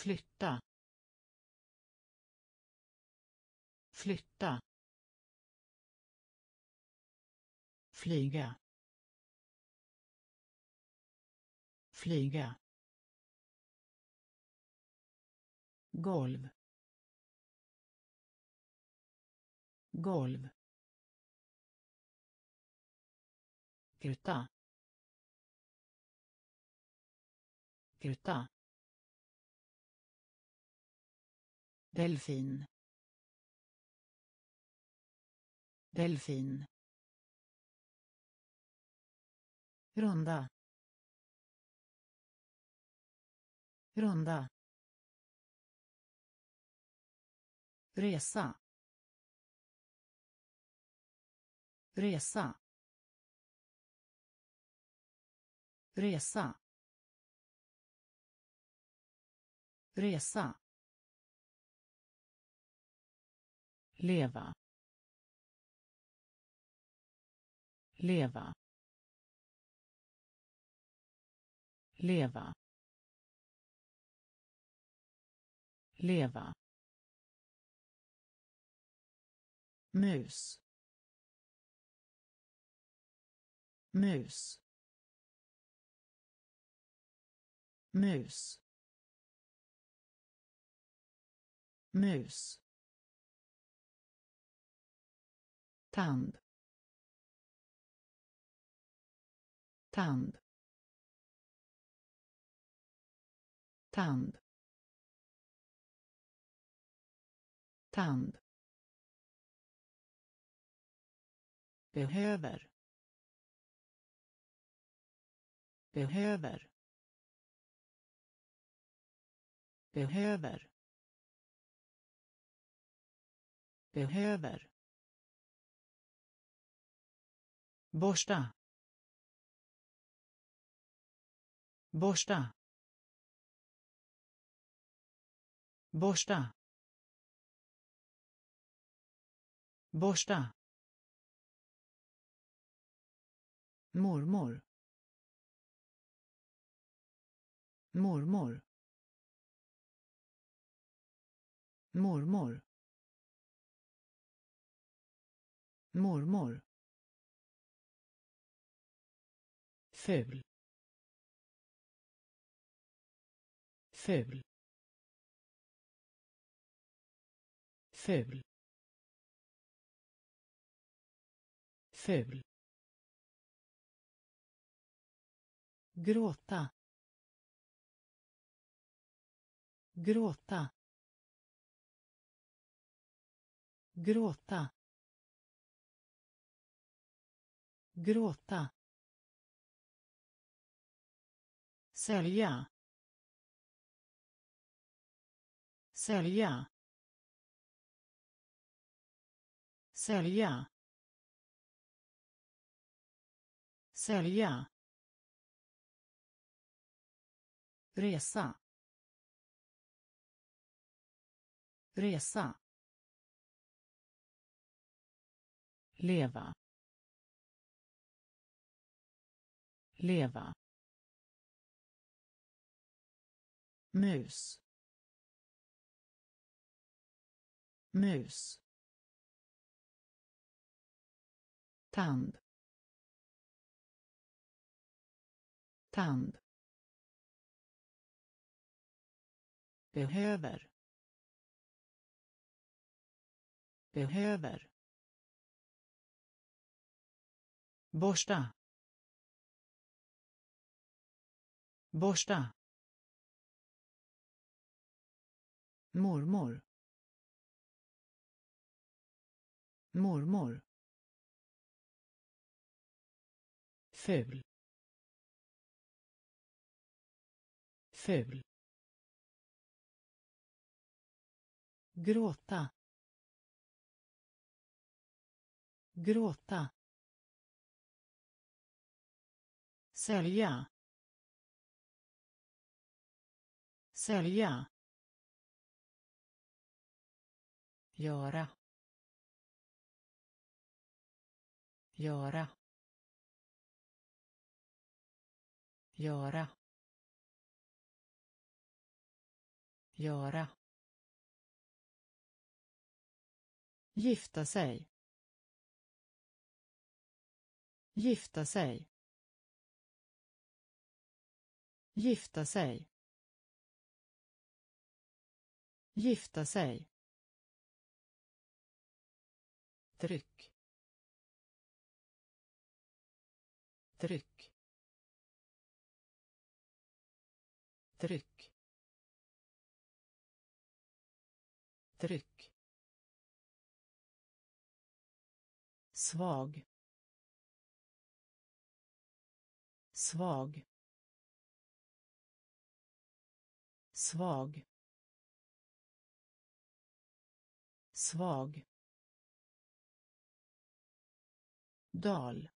Flytta flytta flyga flyga golv golv kruta kruta. Delfin. Delfin. Runda. Runda. Resa. Resa. Resa. Resa. Leva. Leva. Leva. Leva. Mus. Mus. Mus. Mus. Tand. Tand. Tand. Tand. Behöver. Behöver. Behöver. Behöver. Borsta. Borsta. Borsta. Borsta. Mormor. Mormor. Mormor. Mormor. Ful. Ful. Ful. Ful. Gråta. Gråta. Gråta. Gråta. Sälja sälja sälja sälja resa resa leva leva. Mus. Mus. Tand. Tand. Behöver. Behöver. Borsta. Borsta. Mormor. Mormor. Ful. Ful. Gråta. Gråta. Sälja. Sälja. Göra göra göra göra. Gifta sig. Gifta sig. Gifta sig. Gifta sig. Tryck. Tryck. Tryck. Tryck. Svag. Svag. Svag. Svag. Dal.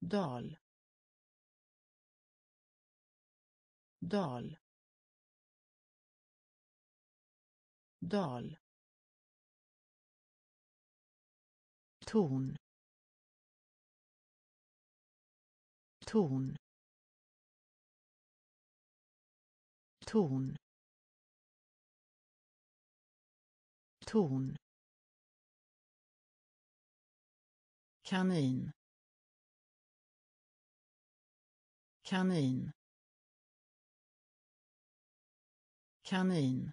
Dal. Dal. Dal. Ton. Ton. Ton. Ton. Kanin. Kanin. Kanin.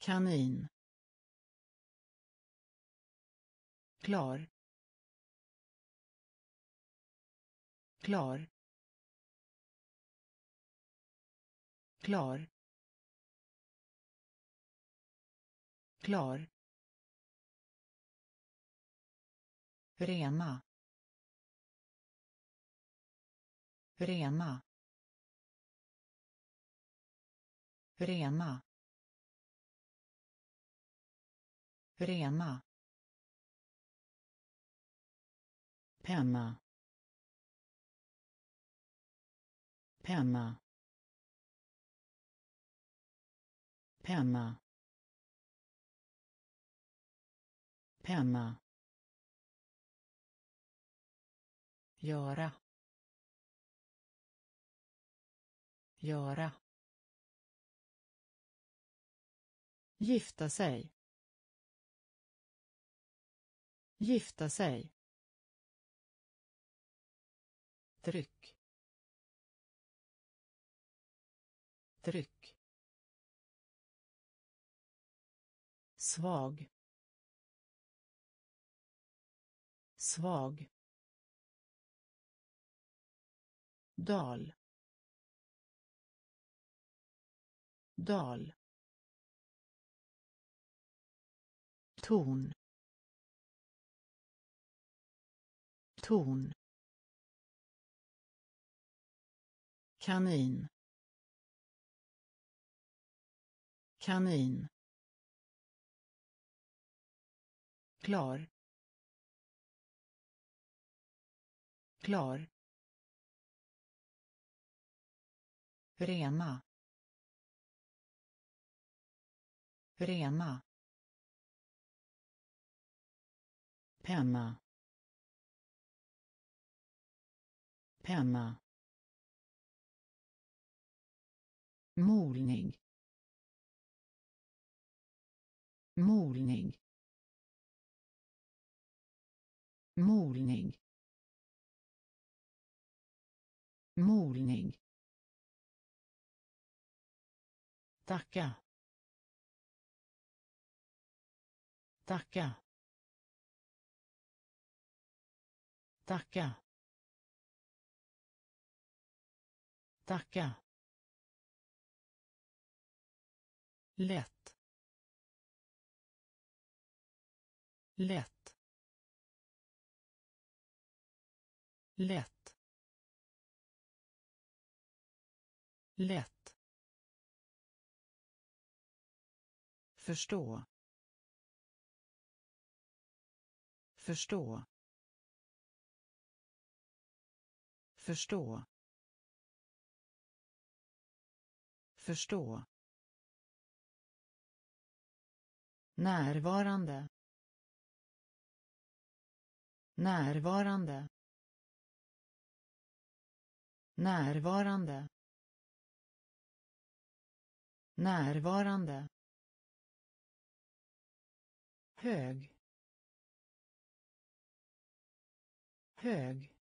Kanin. Klar. Klar. Klar. Klar. Rena. Rena. Rena. Rena. Penna. Penna. Penna. Penna. Göra göra gifta sig gifta sig tryck tryck svag svag dal. Dal. Ton. Ton. Kanin. Kanin. Klar. Klar. Rena. Rena. Penna. Penna. Molning. Molning. Molning. Molning. Tacka. Tacka. Tacka. Tacka. Lätt. Lätt. Lätt. Lätt. Förstå. Förstå. Förstå. Förstå. Närvarande. Närvarande. Närvarande. Närvarande hög. Hög.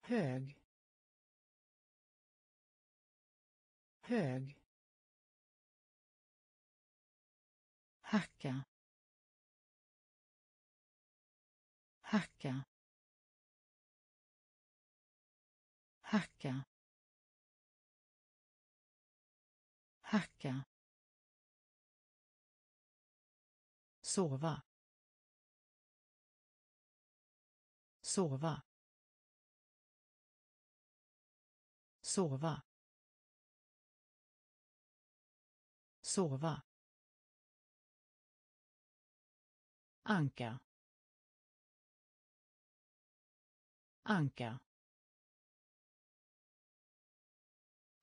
Hög. Hög. Hacka. Hacka. Hacka. Hacka. Sova. Sova. Sova. Sova. Anka. Anka.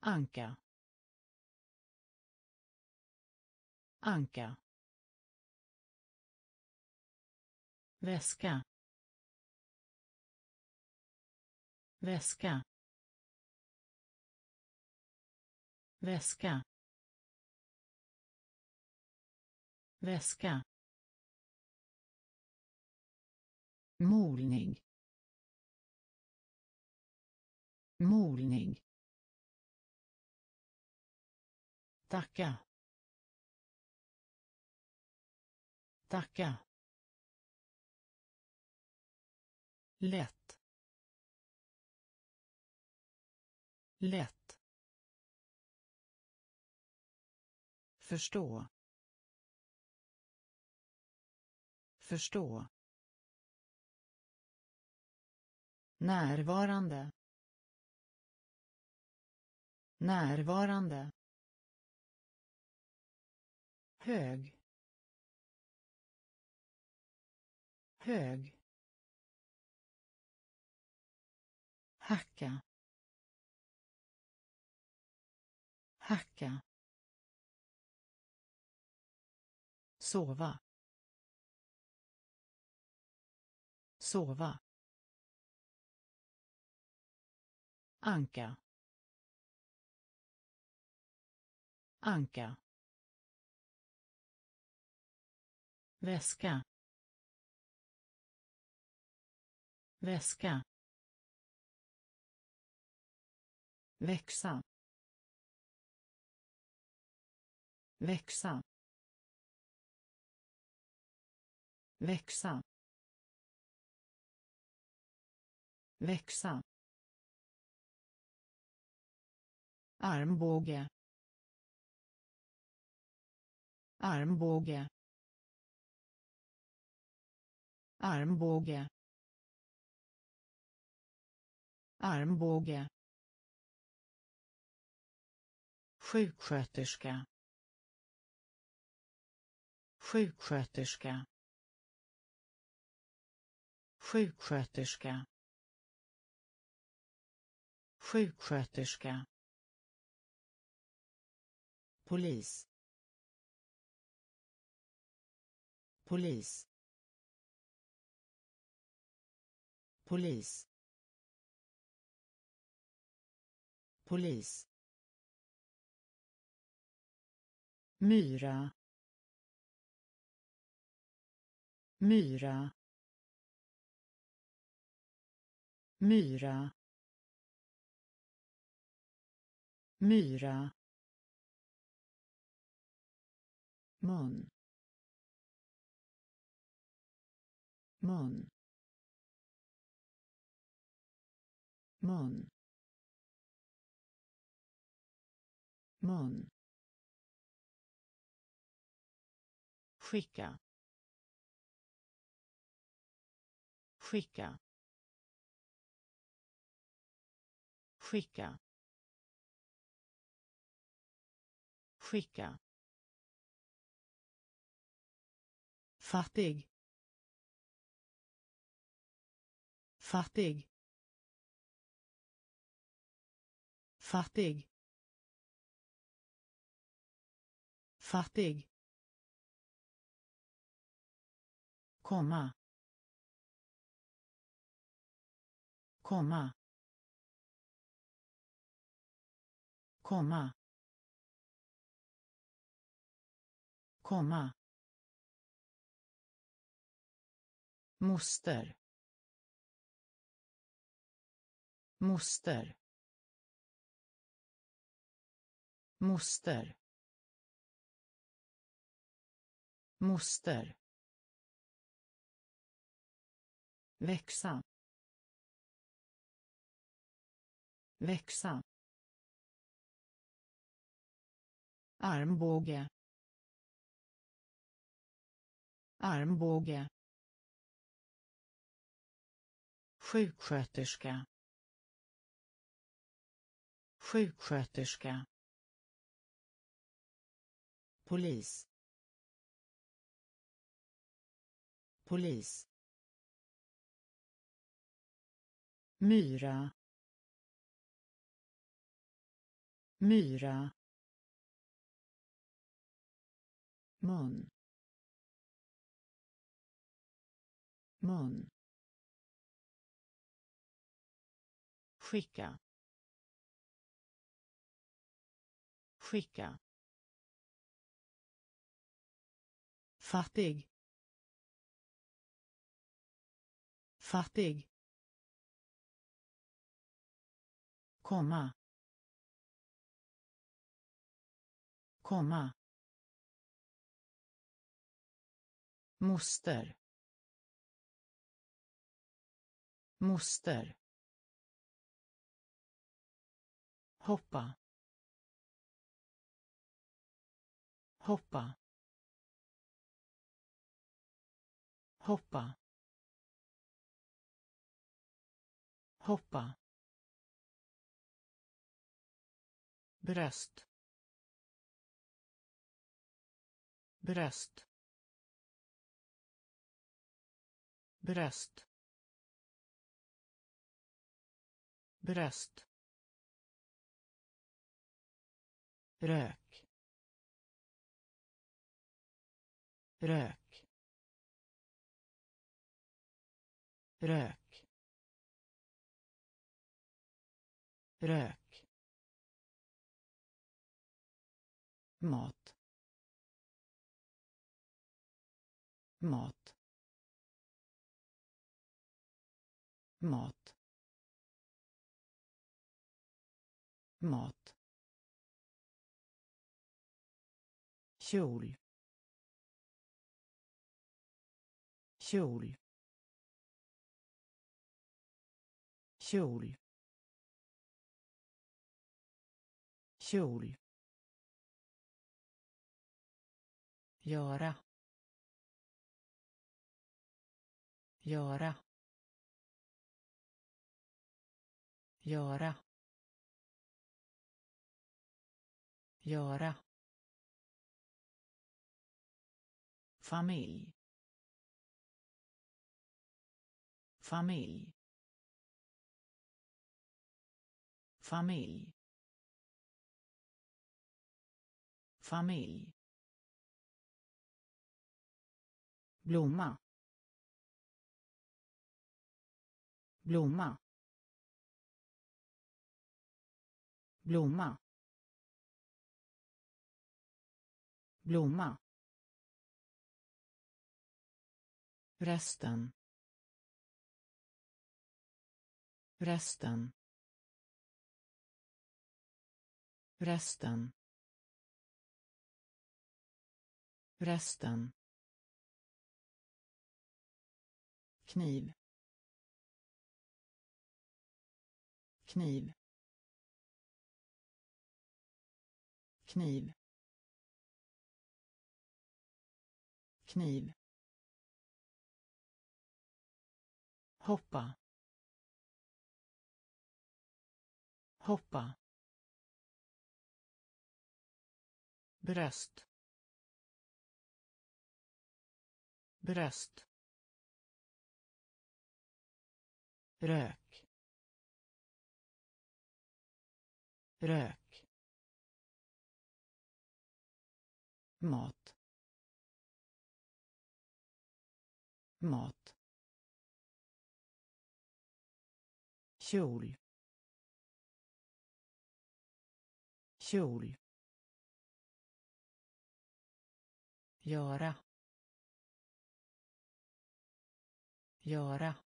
Anka. Anka. Väska. Väska. Väska. Väska. Molning. Molning. Tacka. Tacka. Lätt. Lätt. Förstå. Förstå. Närvarande. Närvarande. Hög. Hög. Hacka. Hacka. Sova. Sova. Anka. Anka. Väska. Väska. Växa. Växa. Växa. Växa. Armbåge. Armbåge. Armbåge. Armbåge. Sjuksköterska. Sjuksköterska. Sjuksköterska. Sjuksköterska. Polis. Polis. Polis. Polis. Myra. Myra. Myra. Myra. Mun. Mun. Mun. Mun. Skicka. Skicka. Skicka. Skicka. Fattig. Fattig. Fattig. Fattig. Komma. Komma. Komma. Komma. Moster. Moster. Moster. Moster. Växa. Växa. Armbåge. Armbåge. Sjuksköterska. Sjuksköterska. Polis. Polis. Myra. Myra. Mun. Mun. Skicka. Skicka. Fattig. Fattig. Komma. Komma. Moster. Moster. Hoppa. Hoppa. Hoppa. Hoppa. Bröst. Bröst. Bröst. Bröst. Rök. Rök. Rök. Rök. Mat mat mat mat kjol. Kjol. Kjol. Kjol göra göra göra göra. Familj. Familj. Familj. Familj. Blomma. Blomma. Blomma. Blomma. Resten. Resten. Resten. Resten. Kniv. Kniv. Kniv. Kniv. Hoppa. Hoppa. Bröst. Bröst. Rök. Rök. Mat. Mat. Kjol. Kjol. Göra. Göra.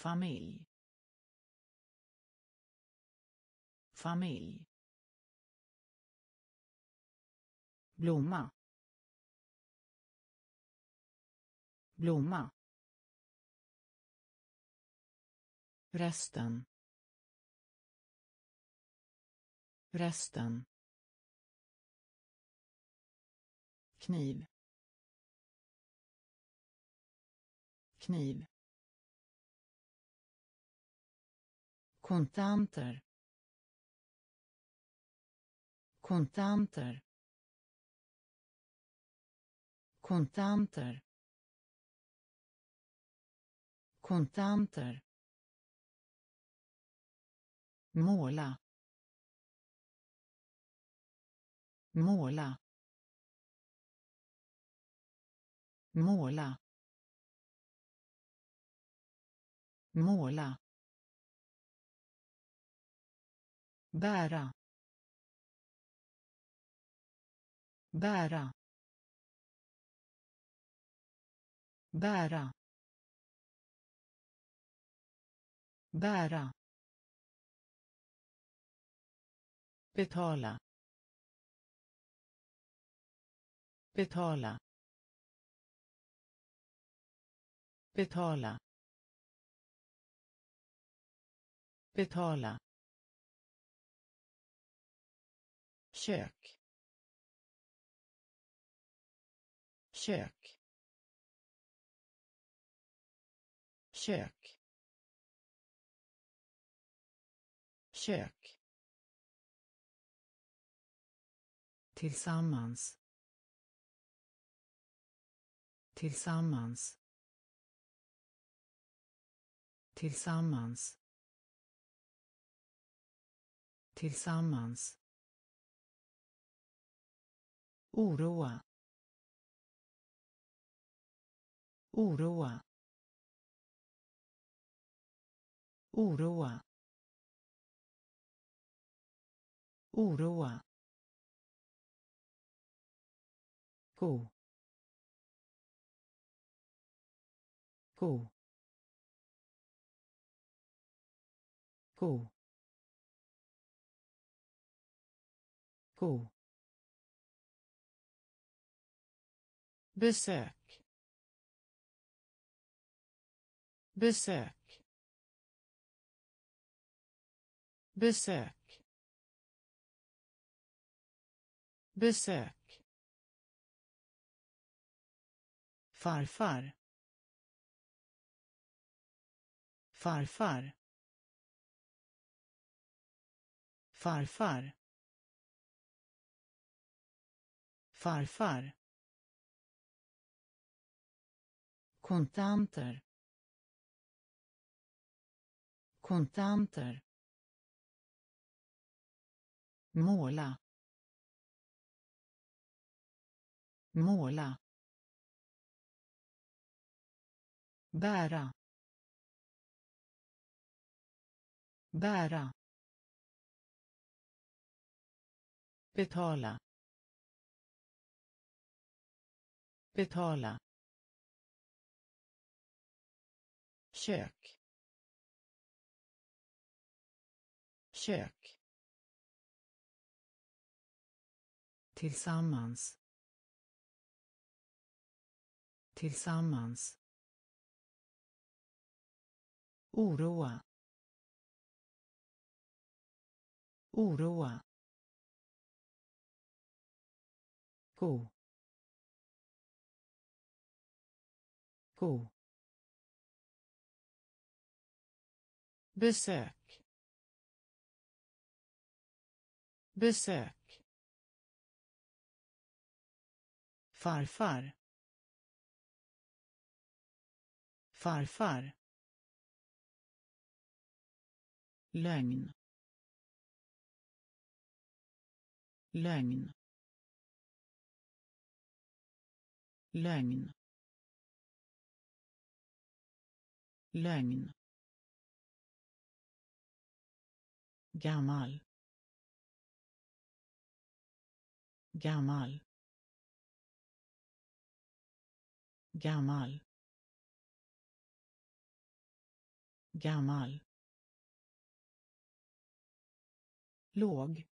Familj. Familj. Blomma. Blomma. Resten. Resten. Kniv. Kniv. Kontanter. Kontanter. Kontanter. Kontanter. Måla. Måla. Måla. Måla. Bära. Bära. Bära. Bära. Betala. Betala. Betala. Betala. Kök. Kök. Kök. Kök. Tillsammans. Tillsammans. Tillsammans. Tillsammans oroa oroa oroa oroa gå gå god god besök. Besök. Besök. Besök. Farfar. Farfar. Farfar. Farfar. Kontanter. Kontanter. Måla. Måla. Bära. Bära. Betala. Betala. Kök. Kök. Tillsammans. Tillsammans. Oroa. Oroa. God god besök. Besök. Farfar. Farfar. Lögn. Lögn. Lögn. Lögn. Gammal. Gammal. Gammal. Gammal. Låg.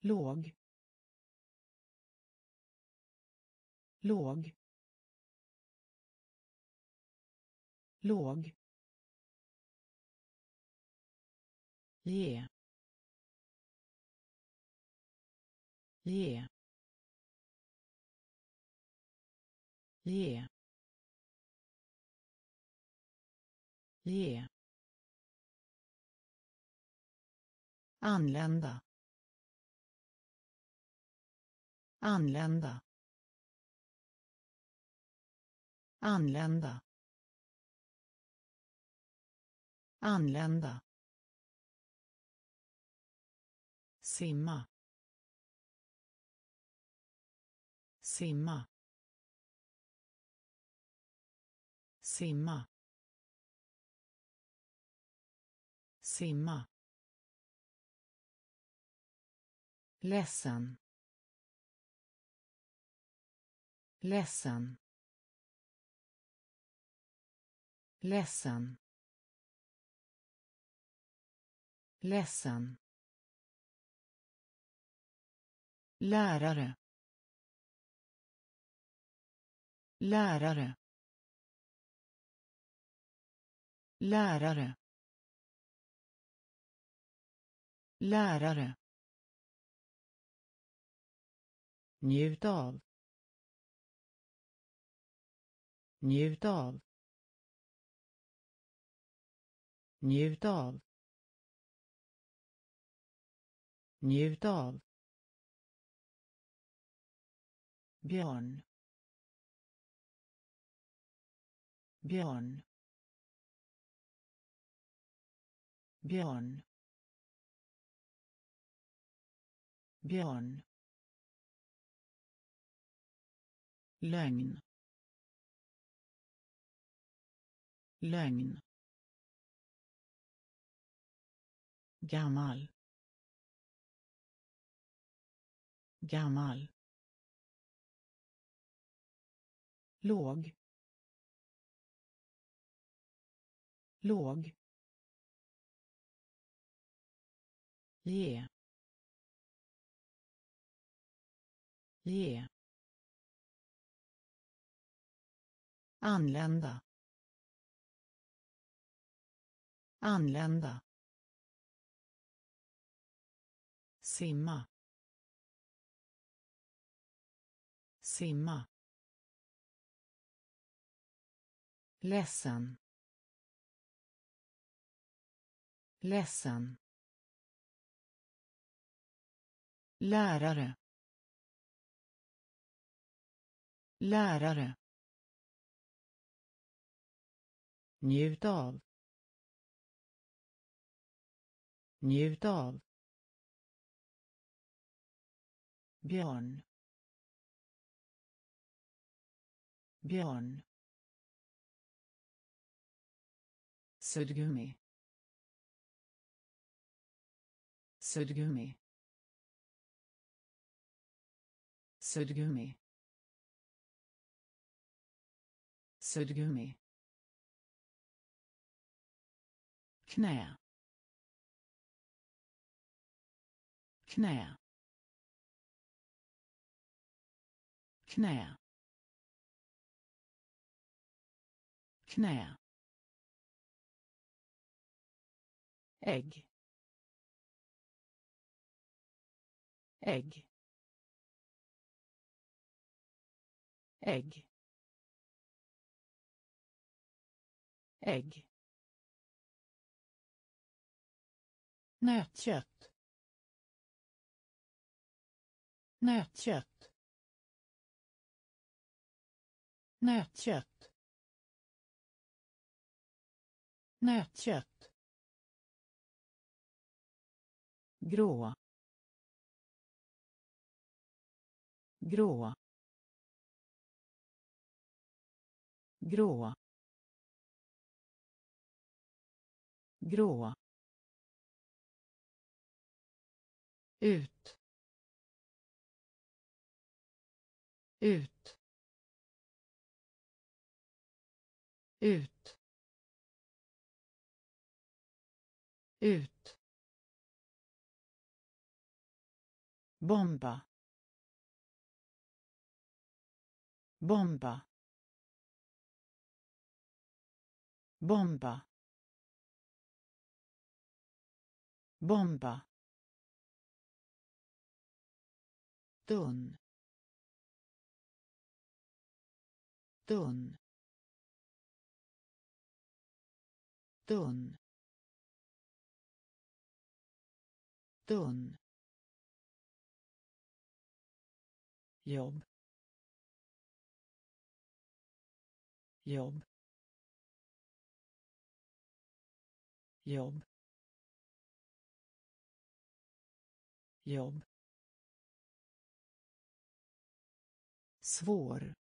Låg. Låg. Låg. Ge ge ge ge anlända. Anlända. Anlända. Anlända. Simma. Simma. Simma. Simma. Ledsen. Ledsen. Ledsen. Ledsen. Lärare. Lärare. Lärare. Lärare. Njut av. Njut av. Njut av. Njut av. björn. Björn. Björn. Björn. Lögn. Lögn. Gammal. Gammal. Låg. Låg. Ge. Ge. Anlända. Anlända. Simma. Simma. Ledsen. Ledsen. Lärare. Lärare. Njut av. Njut av. Björn. Björn. Suddgummi suddgummi suddgummi suddgummi knä knä knä knä ägg. Ägg. Ägg. Ägg. Nötkött. Nötkött. Nötkött. Nötkött. Grå. Grå. Grå. Grå. Ut. Ut. Ut. Ut. Bomba. Bomba. Bomba. Bomba. Tunn tunn tunn tunn jobb. Jobb. Jobb. Jobb. Svår.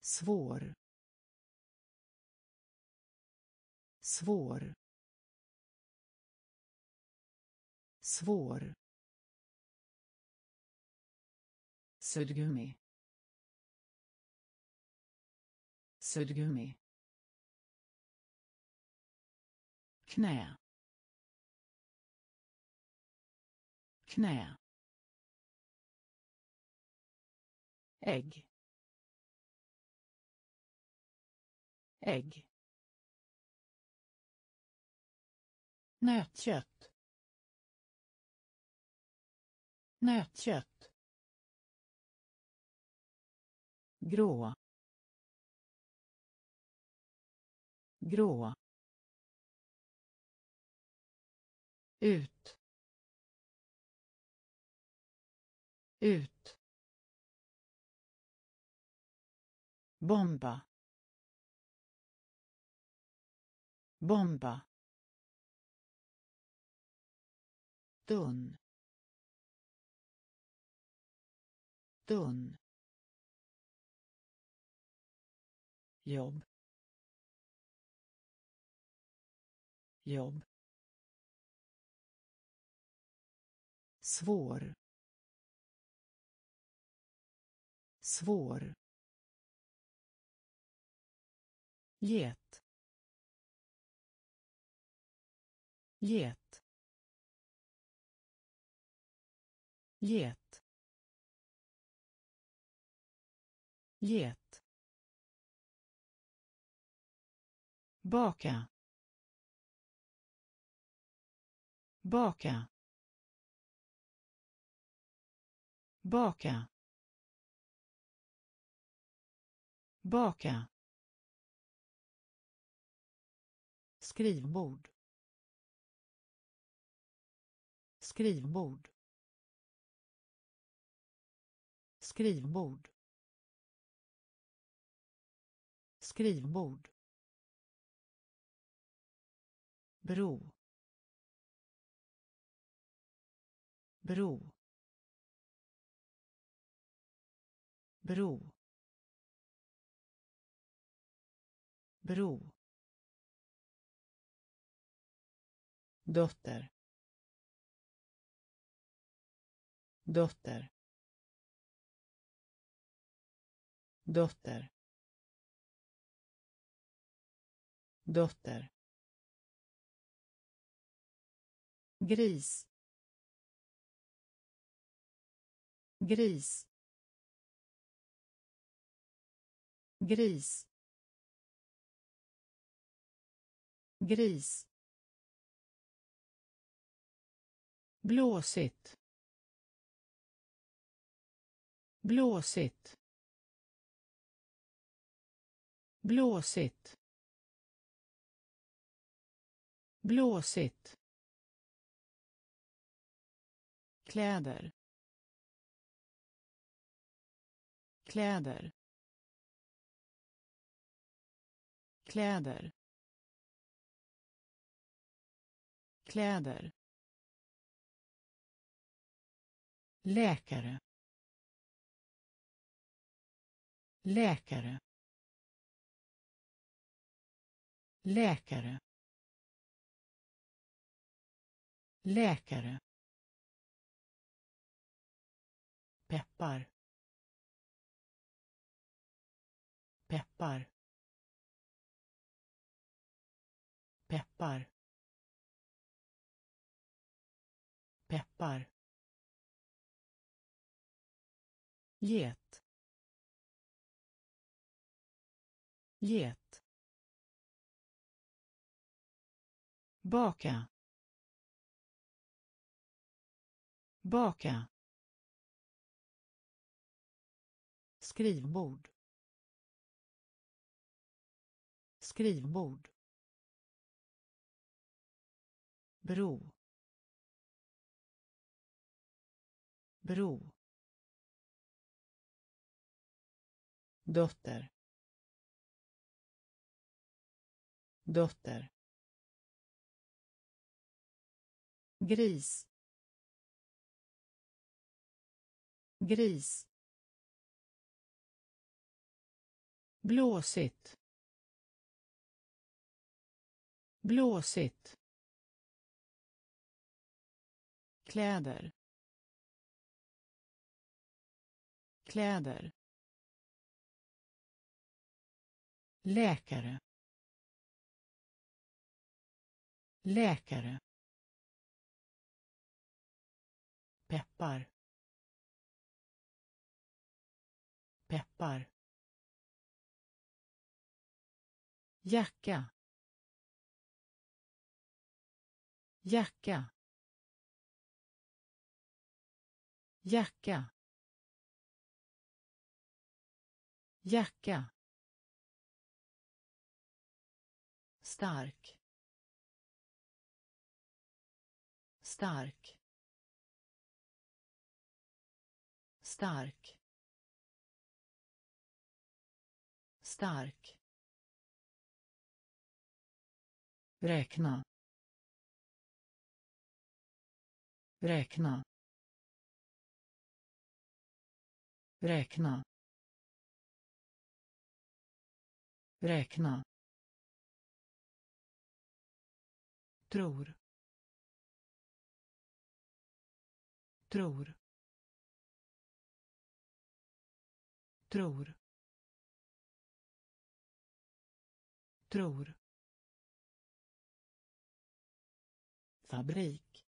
Svår. Svår. Svår. Suddgummi suddgummi knä. Knä. Ägg. Ägg. Nötkött. Nötkött. Grå. Grå. Ut. Ut. Bomba. Bomba. Tunn tunn jobb. Jobb. Svår. Svår. Get. Get. Get. Get. Baka. Baka. Baka. Baka. Skrivbord. Skrivbord. Skrivbord. Skrivbord. Bro. Bro. Bro. Bro. Dotter. Dotter. Dotter. Dotter. Gris. Gris. Gris. Gris. Blåsigt. Blåsigt. Blåsigt. Blåsigt. Kläder. Kläder. Kläder. Kläder. Läkare. Läkare. Läkare. Läkare. Peppar. Peppar. Peppar. Peppar. Get. Get. Baka. Baka. Skrivbord. Skrivbord. Bro. Bro. Dotter. Dotter. Gris. Gris. Blåsigt. Blåsigt. Kläder. Kläder. Läkare. Läkare. Peppar. Peppar. Jacka jacka jacka jacka stark. Stark. Stark. Stark. Räkna. Räkna. Räkna. Räkna. Tror. Tror. Tror. Tror. Fabrik.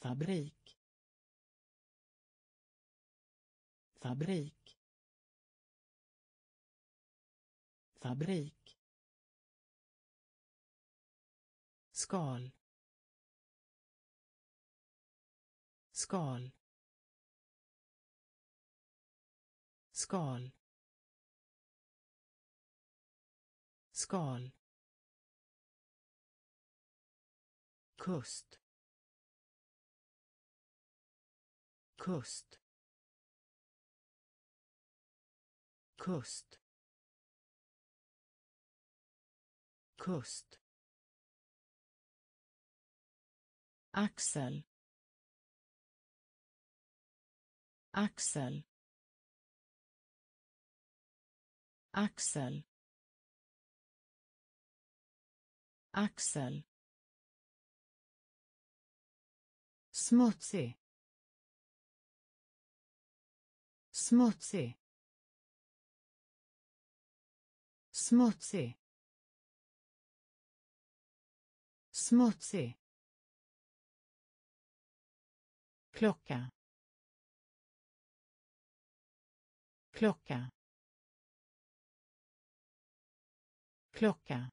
Fabrik. Fabrik. Fabrik. Skal. Skal. Skal. Skal. Kust kust kust kust axel. Axel. Axel. Axel smutsig. Smutsig. Smutsig. Smutsig. Klocka. Klocka. Klocka.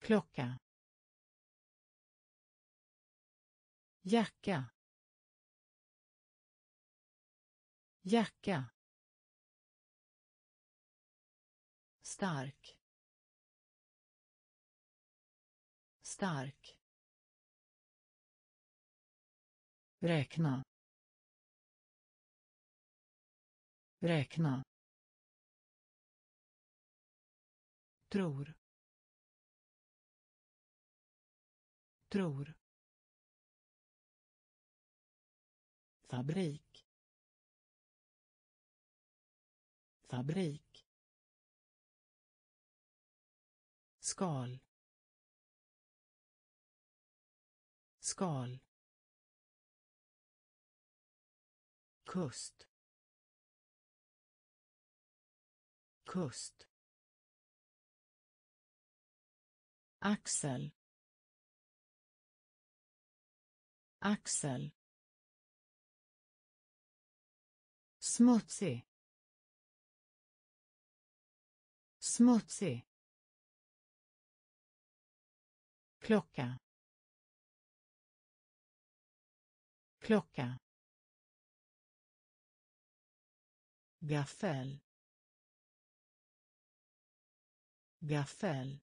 Klocka. Jacka jacka stark. Stark. Räkna. Räkna. Tror. Tror. Fabrik. Fabrik. Skal. Skal. Kust. Kust. Axel. Axel. Smutsig. Smutsig. Klocka. Klocka. Gaffel. Gaffel.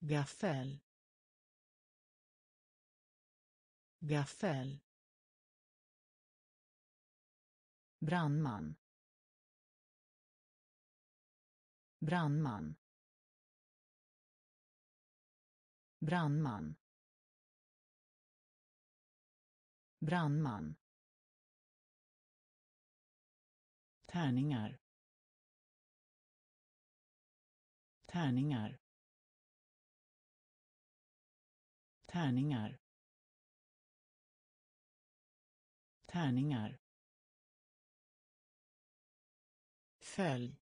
Gaffel. Gaffel. Brandman. Brandman. Brandman. Brandman. Tärningar. Tärningar. Tärningar. Tärningar. Följ.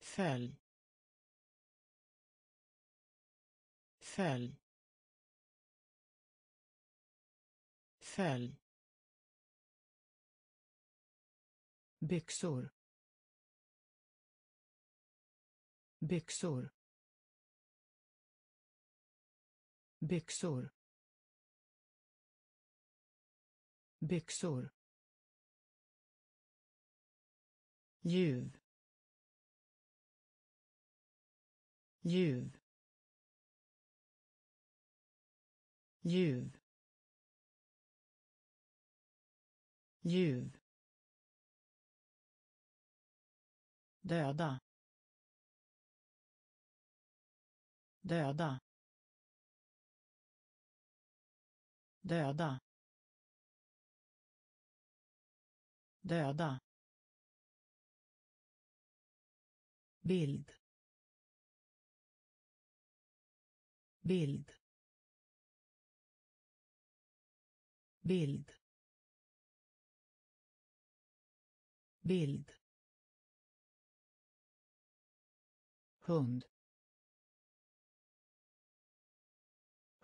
Följ. Följ. Följ. Byxor. Byxor. Byxor. Byxor. Ljuv. Ljuv. Ljuv. Ljuv. Döda. Döda. Döda. Döda. Bild. Bild. Bild. Bild. Hund.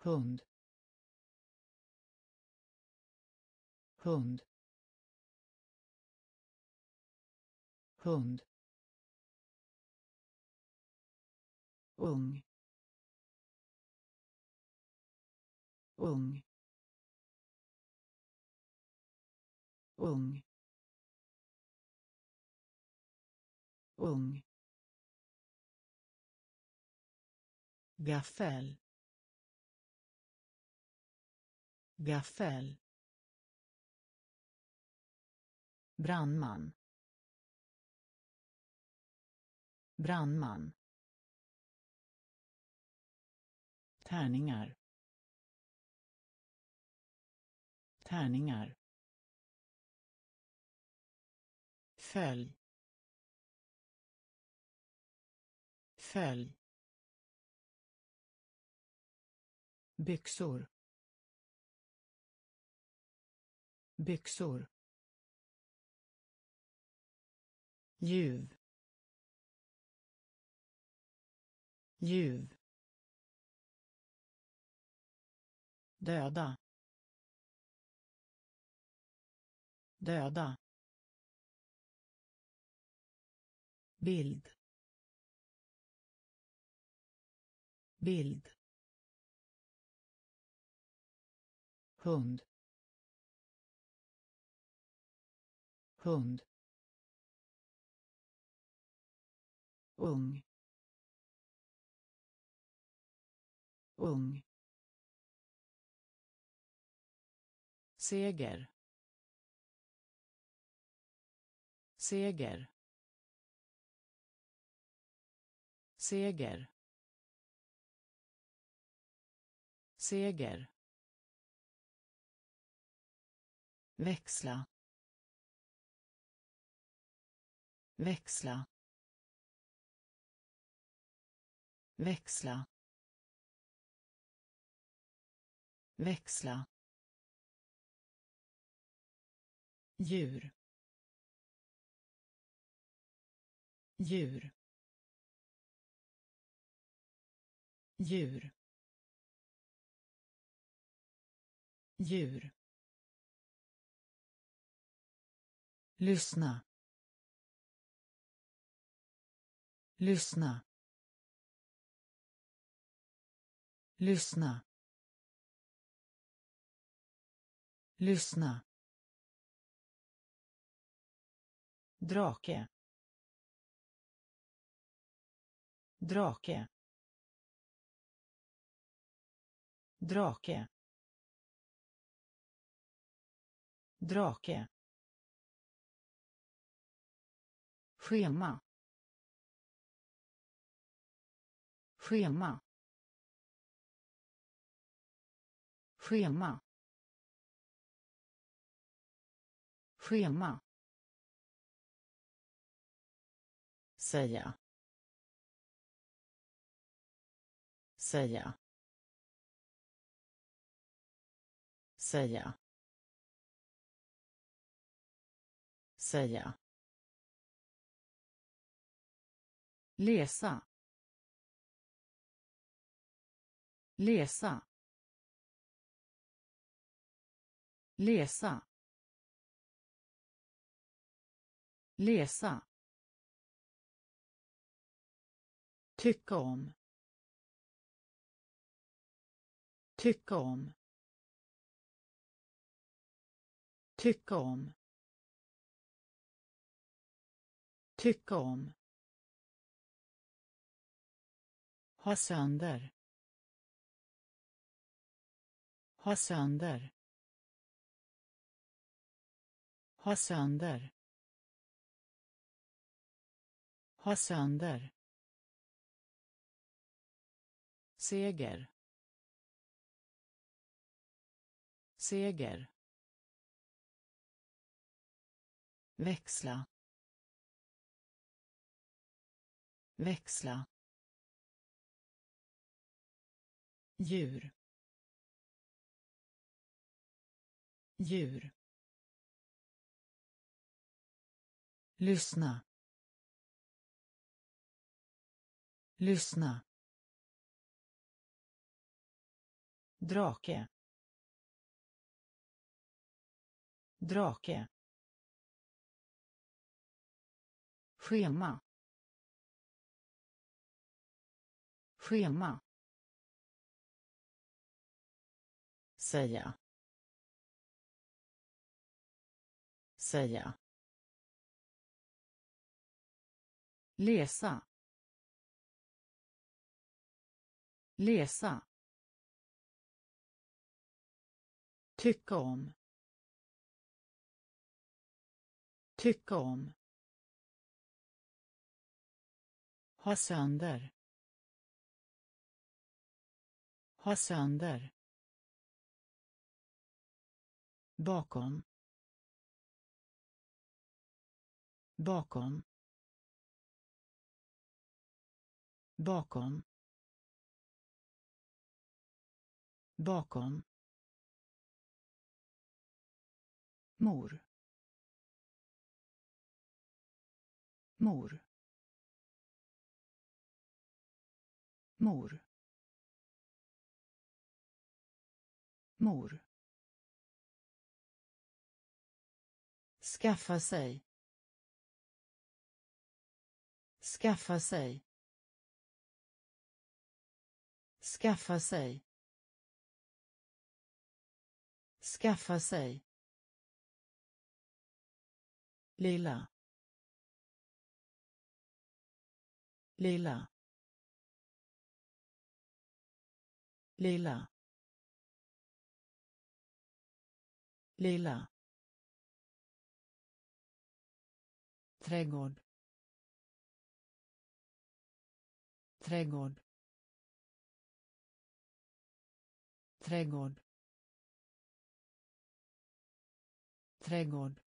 Hund. Hund. Hund. Ung. Ung. Ung. Ung. Gaffel. Gaffel. Brandman. Brandman. Tärningar. Tärningar. Följ. Följ. Byxor. Byxor. Ljuv. Ljuv. Döda. Döda. Bild. Bild. Hund. Hund. Ung. Ung. Seger. Seger. Seger. Seger. Växla. Växla. Växla. Växla. Djur. Djur. Djur. Djur. Lyssna. Lyssna. Lyssna. Lyssna. Drake. Drake. Drake. Drake. Schema. Schema. Schema. Schema. Säga. Säga. Säga. Säga. Läsa. Läsa. Läsa. Läsa. Tycka om. Tycka om. Tycka om. Tycka om. Ha sönder. Ha sönder. Ha sönder. Ha sönder. Seger. Seger. Växla. Växla. Djur. Djur. Lyssna. Lyssna. Drake. Drake. Schema. Schema. Säga. Säga. Läsa. Läsa. Tycka om. Tycka om. Ha sönder. Ha sönder. Bakom. Bakom. Bakom. Bakom. Mor. Mor. Mor. Mor. Skaffa sig. Skaffa sig. Skaffa sig. Skaffa sig lilla lilla lilla lilla trädgård. Trädgård. Trädgård. Trädgård.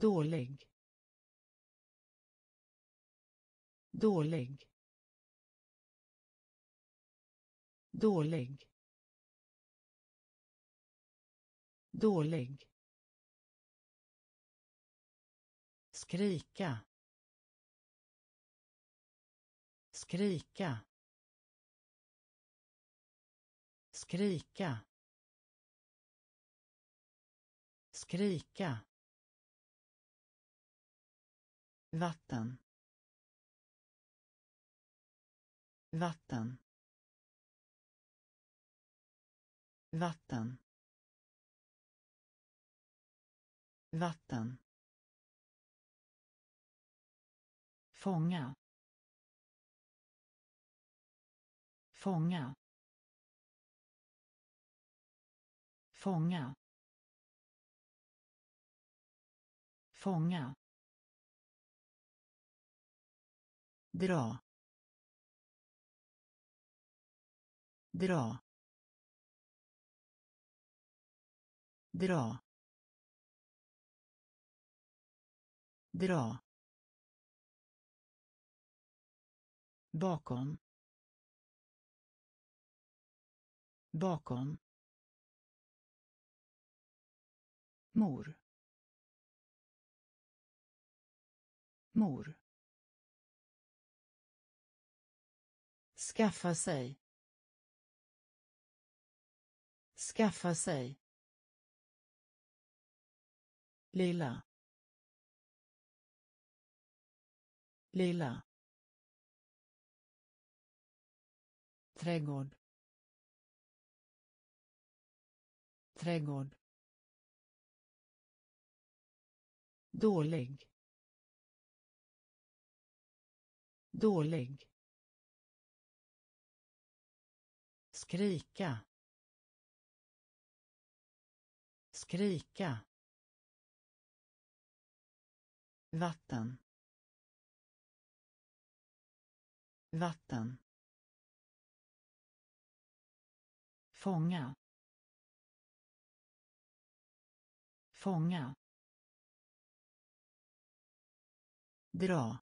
Dålig. Dålig. Dålig. Dålig. Skrika. Skrika. Skrika. Skrika vatten. Vatten. Vatten. Vatten. Fånga. Fånga. Fånga. Fånga. Dra. Dra. Dra. Dra. Bakom. Bakom. Mor. Mor. Skaffa sig. Skaffa sig. Lilla. Lilla. Trädgård. Trädgård. Dålig. Dålig. Skrika. Skrika. Vatten. Vatten. Fånga. Fånga. Dra.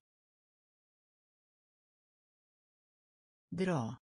Dra.